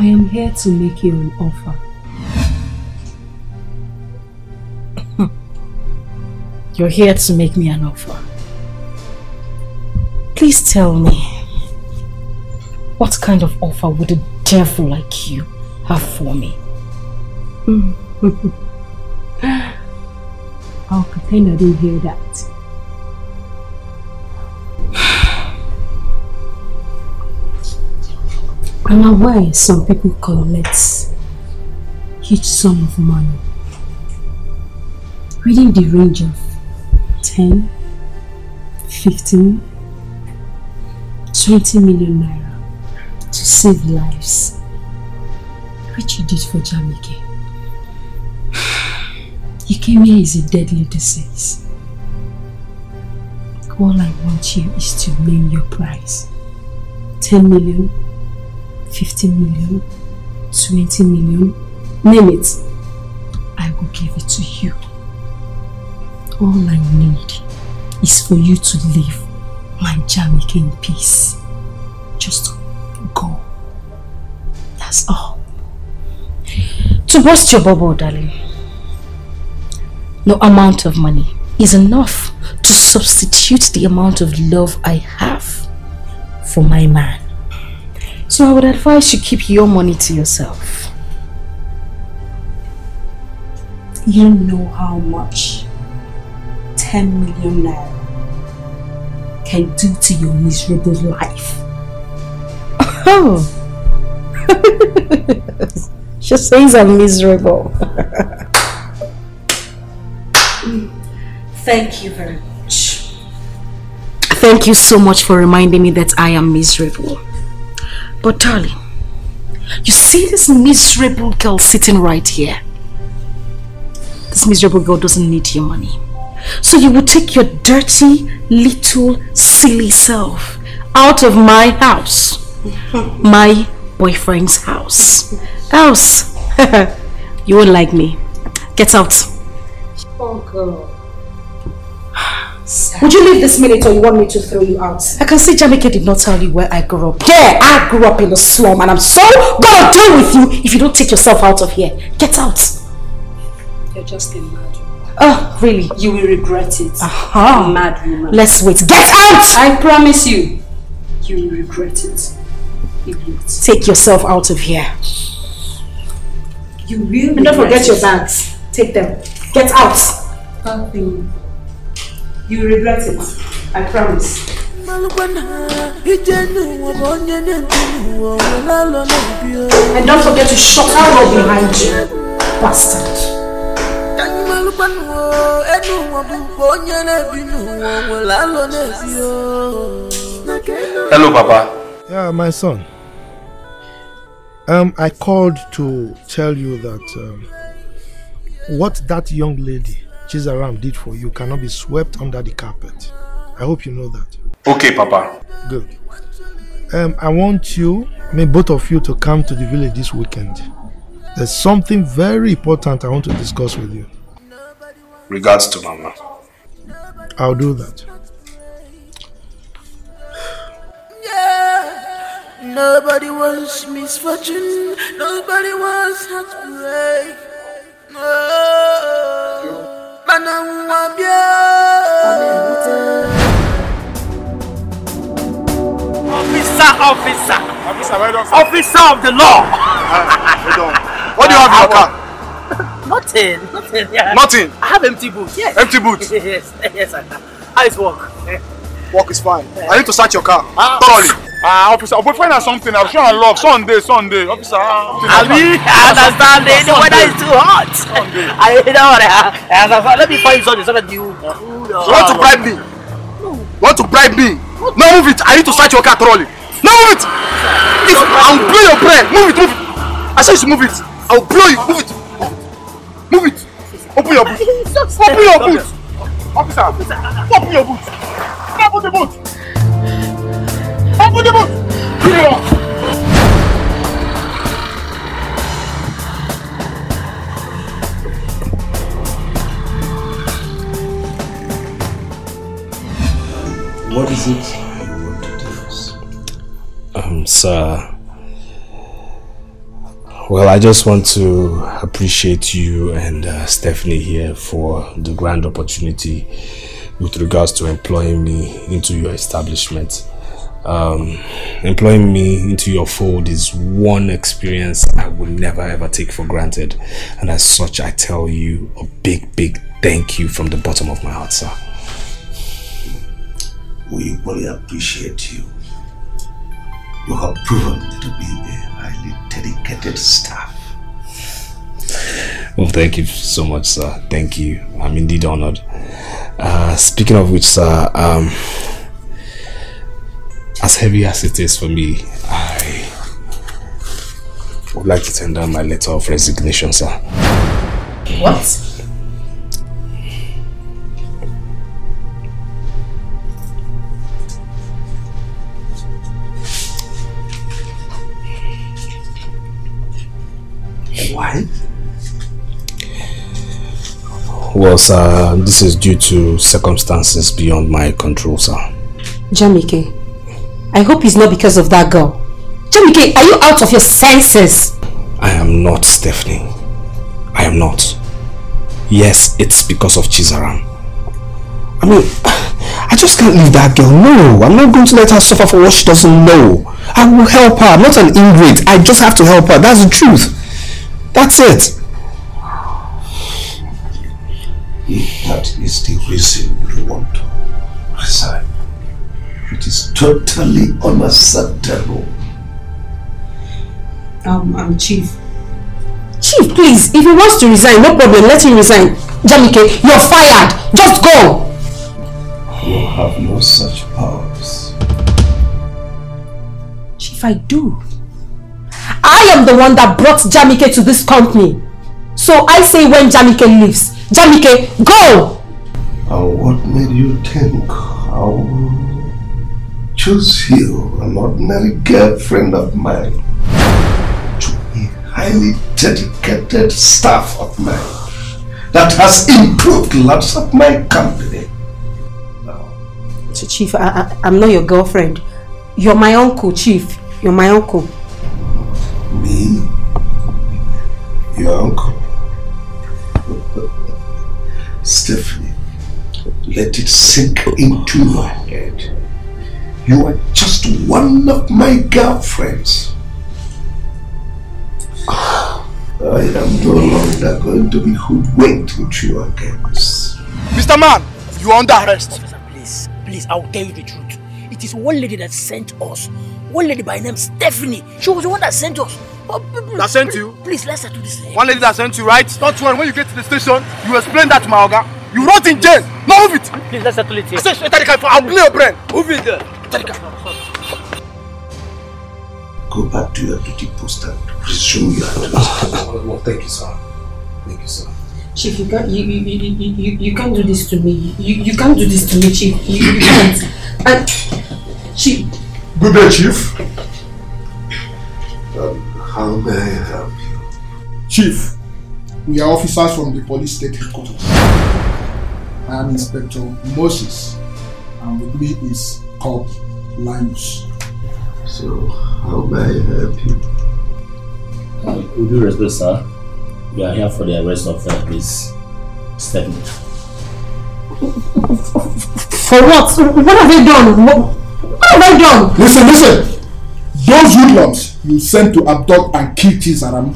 I am here to make you an offer. You're here to make me an offer. Please tell me, what kind of offer would a devil like you have for me? I'll pretend I didn't hear that. I'm aware some people collect huge sum of money within the range of 10, 15, 20 million naira to save lives, which you did for Jamike. You came here is a deadly disease. All I want you is to name your price. 10 million, 15 million, 20 million, name it. I will give it to you. All I need is for you to leave my Jamike in peace. Just go. That's all. To burst your bubble, darling. No amount of money is enough to substitute the amount of love I have for my man. So I would advise you keep your money to yourself. You don't know how much 10 million naira can do to your miserable life. Oh! she says I'm miserable. Thank you very much. Thank you so much for reminding me that I am miserable. But darling, you see this miserable girl sitting right here? This miserable girl doesn't need your money. So you will take your dirty, little, silly self out of my house. my boyfriend's house. Else, you won't like me. Get out. Oh God. Would you leave this minute or you want me to throw you out? I can see Jamike did not tell you where I grew up. Yeah, I grew up in the slum and I'm so gonna deal with you if you don't take yourself out of here. Get out. You're just a mad woman. Oh, really? You will regret it. Aha. A mad woman. Let's wait. Get out! I promise you. You will regret it. Idiot. Take yourself out of here. You will And don't regret forget your bags. Take them. Get out. Nothing. You will regret it. I promise. And don't forget to shut our door behind you. Bastard. Hello, Papa. Yeah, my son. Um, I called to tell you that um, what that young lady, Chizaram, did for you cannot be swept under the carpet. I hope you know that. Okay, Papa. Good. Um, I want you, I mean, both of you, to come to the village this weekend. There's something very important I want to discuss with you. Regards to Mama. I'll do that. Yeah, nobody wants misfortune. Nobody wants heartbreak. No. Officer, officer. Officer, Officer of the law. On. What do you have in your car? Nothing. Nothing. Yeah. Nothing? I have empty boots. Yes. Empty boots? yes. Yes. I have. How is work? Work is fine. I need to search your car Ah. thoroughly. Ah, officer, find out something. I'm sure I love Sunday, Sunday. Officer, I mean, I understand. The, the weather is too hot. I you know what? I, I understand. Let me find something so that you. You want to bribe me? You want to bribe me? No, move it. I need to search your car thoroughly. No, move it. If I'll blow your brain. Move it, move it. I said you move it. I'll blow you. Move it. Move it. Open your boot. Open your boot. Officer, open your boot. Open the boot. Open the it on. What is it you want to tell us? Um, sir. Well, I just want to appreciate you and uh, Stephanie here for the grand opportunity with regards to employing me into your establishment. Um, employing me into your fold is one experience I will never ever take for granted. And as such, I tell you a big, big thank you from the bottom of my heart, sir. We equally appreciate you. You have proven to be a highly dedicated staff. Well, thank you so much, sir. Thank you. I'm indeed honored. Uh, speaking of which, sir, um, as heavy as it is for me, I would like to tender my letter of resignation, sir. What? Why? Well, sir, this is due to circumstances beyond my control, sir. Jamike, I hope it's not because of that girl. Jamike, are you out of your senses? I am not Stephanie. I am not. Yes, it's because of Chizaram. I mean, I just can't leave that girl. No, I'm not going to let her suffer for what she doesn't know. I will help her. I'm not an ingrate. I just have to help her. That's the truth. That's it. If that is the reason you want to resign, it is totally unacceptable. Um, I'm Chief. Chief, please, if he wants to resign, no problem, let him resign. Jamike, you're fired. Just go. You have no such powers. Chief, I do. I am the one that brought Jamike to this company. So I say when Jamike leaves, Jamike, go! And what made you think I will choose you, an ordinary girlfriend of mine, to a highly dedicated staff of mine that has improved lots of my company? So, Chief, I, I, I'm not your girlfriend. You're my uncle, Chief. You're my uncle. Me? Your uncle? Stephanie, let it sink into your head. You are just one of my girlfriends. I am no longer going to be hoodwinked into your games. Mr. Man, you are under arrest. Officer, please, please, I will tell you the truth. It is one lady that sent us. One lady by name Stephanie. She was the one that sent us. Oh, That sent you? Please, let's settle this. One lady that sent you, right? Don't worry, when you get to the station, you explain that to my Oga. You rot in jail. No, move it. Please, let's settle it here. I said, enter the car. I'll blow your brain. Move it there. Car. Go back to your duty post and resume your duty. well, thank you, sir. Thank you, sir. Chief, you can't, you, you, you, you, you, you can't do this to me. You, you can't do this to me, Chief. You, you can't. And, Chief. Good day, Chief. Um, how may I help you? Chief, we are officers from the police state headquarters. I am Inspector Moses, and with me is Cop Linus. So, how may I help you? Um, with due respect, sir, we are here for the arrest of uh, Miss Stephanie. For what? What have I done? What, what have I done? Listen, listen! Those hoodlums you sent to abduct and kill Chizaram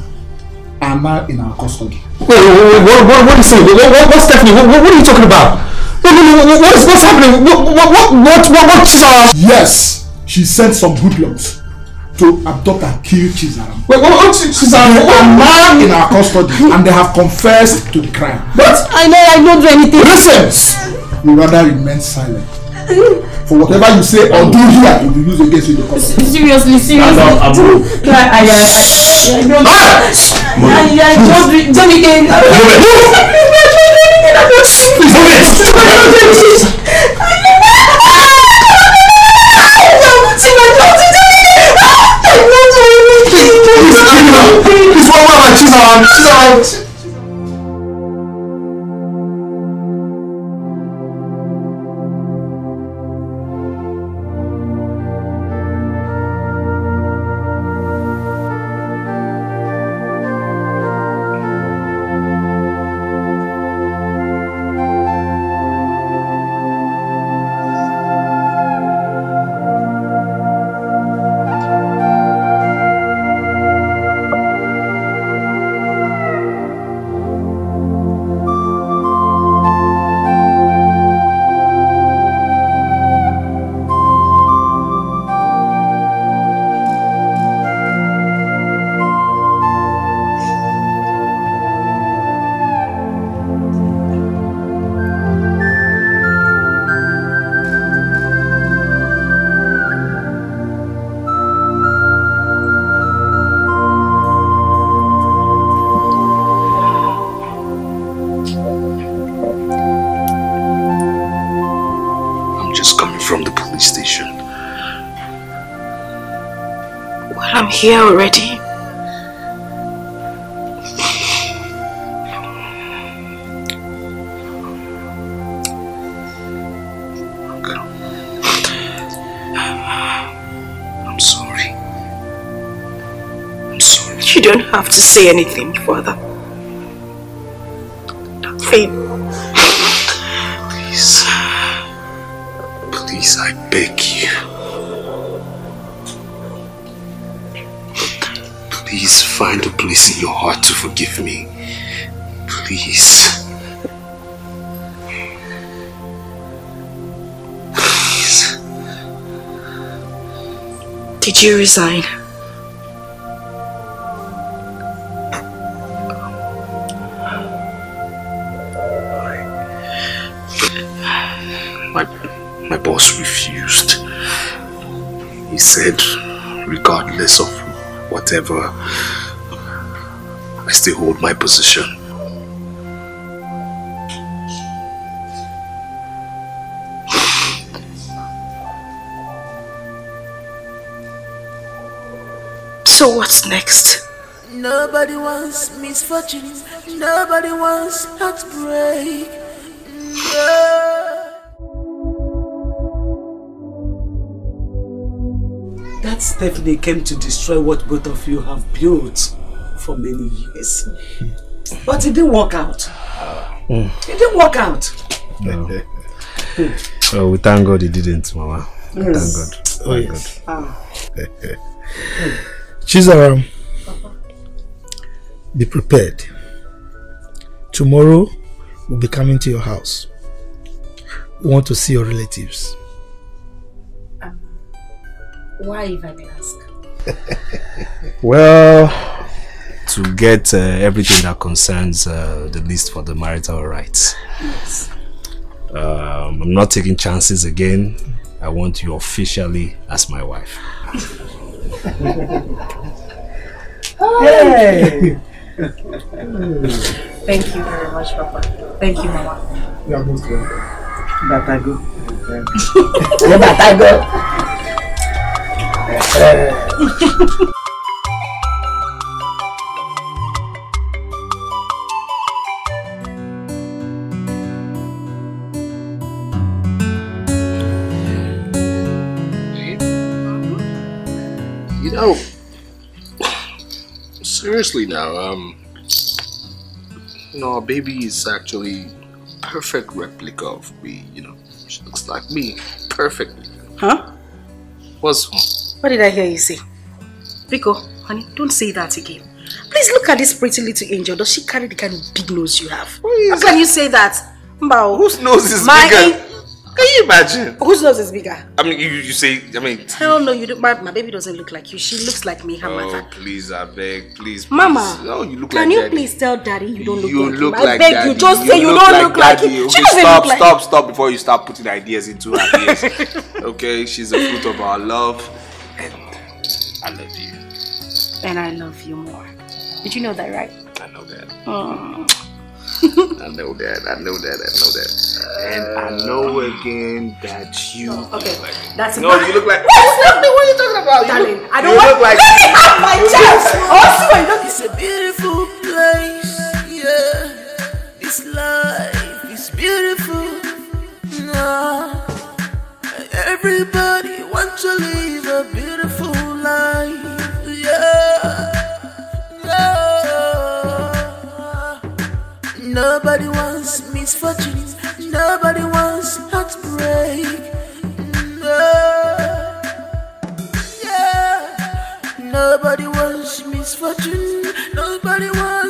are now in our custody. Wait, wait, wait, what, what, what are you saying? What, what, what Stephanie? What, what are you talking about? No, no, no, no, what is, what's happening? What, what, what, what, what, what Chizaram? Yes, she sent some hoodlums to abduct and kill Chizaram. Wait, what, what, Chizaram? They are now in our custody and they have confessed to the crime. What? I know I don't do anything. Listen! You rather remain silent. For whatever you say or do here, it will be used against you in the court. Seriously, seriously. Abu. I, I, I, I, I don't. I, I don't. do- Don't again. Please, what about Chizaram? Chizaram. I'm here already. I'm sorry. I'm sorry. You don't have to say anything further. Please. Please. Did you resign? My, my boss refused. He said, regardless of whatever, I still hold my position. So what's next? Nobody wants misfortune. Nobody wants heartbreak. No. That Stephanie came to destroy what both of you have built for many years. But it didn't work out. It didn't work out. No. Oh, we thank God it didn't, Mama. We Thank Yes. God. Oh, Thank yes. Ah. God. Chizaram, be prepared. Tomorrow, we'll be coming to your house. We want to see your relatives. Why, if I may ask? Well, to get uh, everything that concerns uh, the list for the marital rites. Yes. Um, I'm not taking chances again. I want you officially as my wife. Hey! Thank you very much, Papa. Thank you, Mama. You are most welcome. Batago. Yeah, oh, Batago. Know, seriously now, um, our baby is actually perfect replica of me, you know. She looks like me perfectly. Huh? What's What did I hear you say? Rico, honey, don't say that again. Please look at this pretty little angel. Does she carry the kind of big nose you have? How can you say that? Mbao. Whose nose is My bigger? Can you imagine? Whose nose is bigger? I mean, you, you say, I mean, Hell no, you don't. My, my baby doesn't look like you. She looks like me, her oh, mother. please, I beg, please, please. Mama, No, you look Can like you daddy. please tell daddy you don't look You like look him? like I beg daddy. you, just say you don't like look like daddy. him. Okay, She doesn't stop, look like stop, stop before you start putting ideas into her ears. okay, she's the fruit of our love, and I love you. And I love you more. Did you know that, right? I know that. Mm. I know that. I know that. I know that. And I know again that you. Okay, that's No, you look like. That's what are you're talking about, darling. I don't you want. look like- Let me have my chance. Oh, see what you look. It's a beautiful place, yeah. This life is beautiful. Nah. Everybody wants to live a beautiful Nobody wants misfortune. Nobody wants heartbreak. No. Yeah. Nobody wants misfortune. Nobody wants.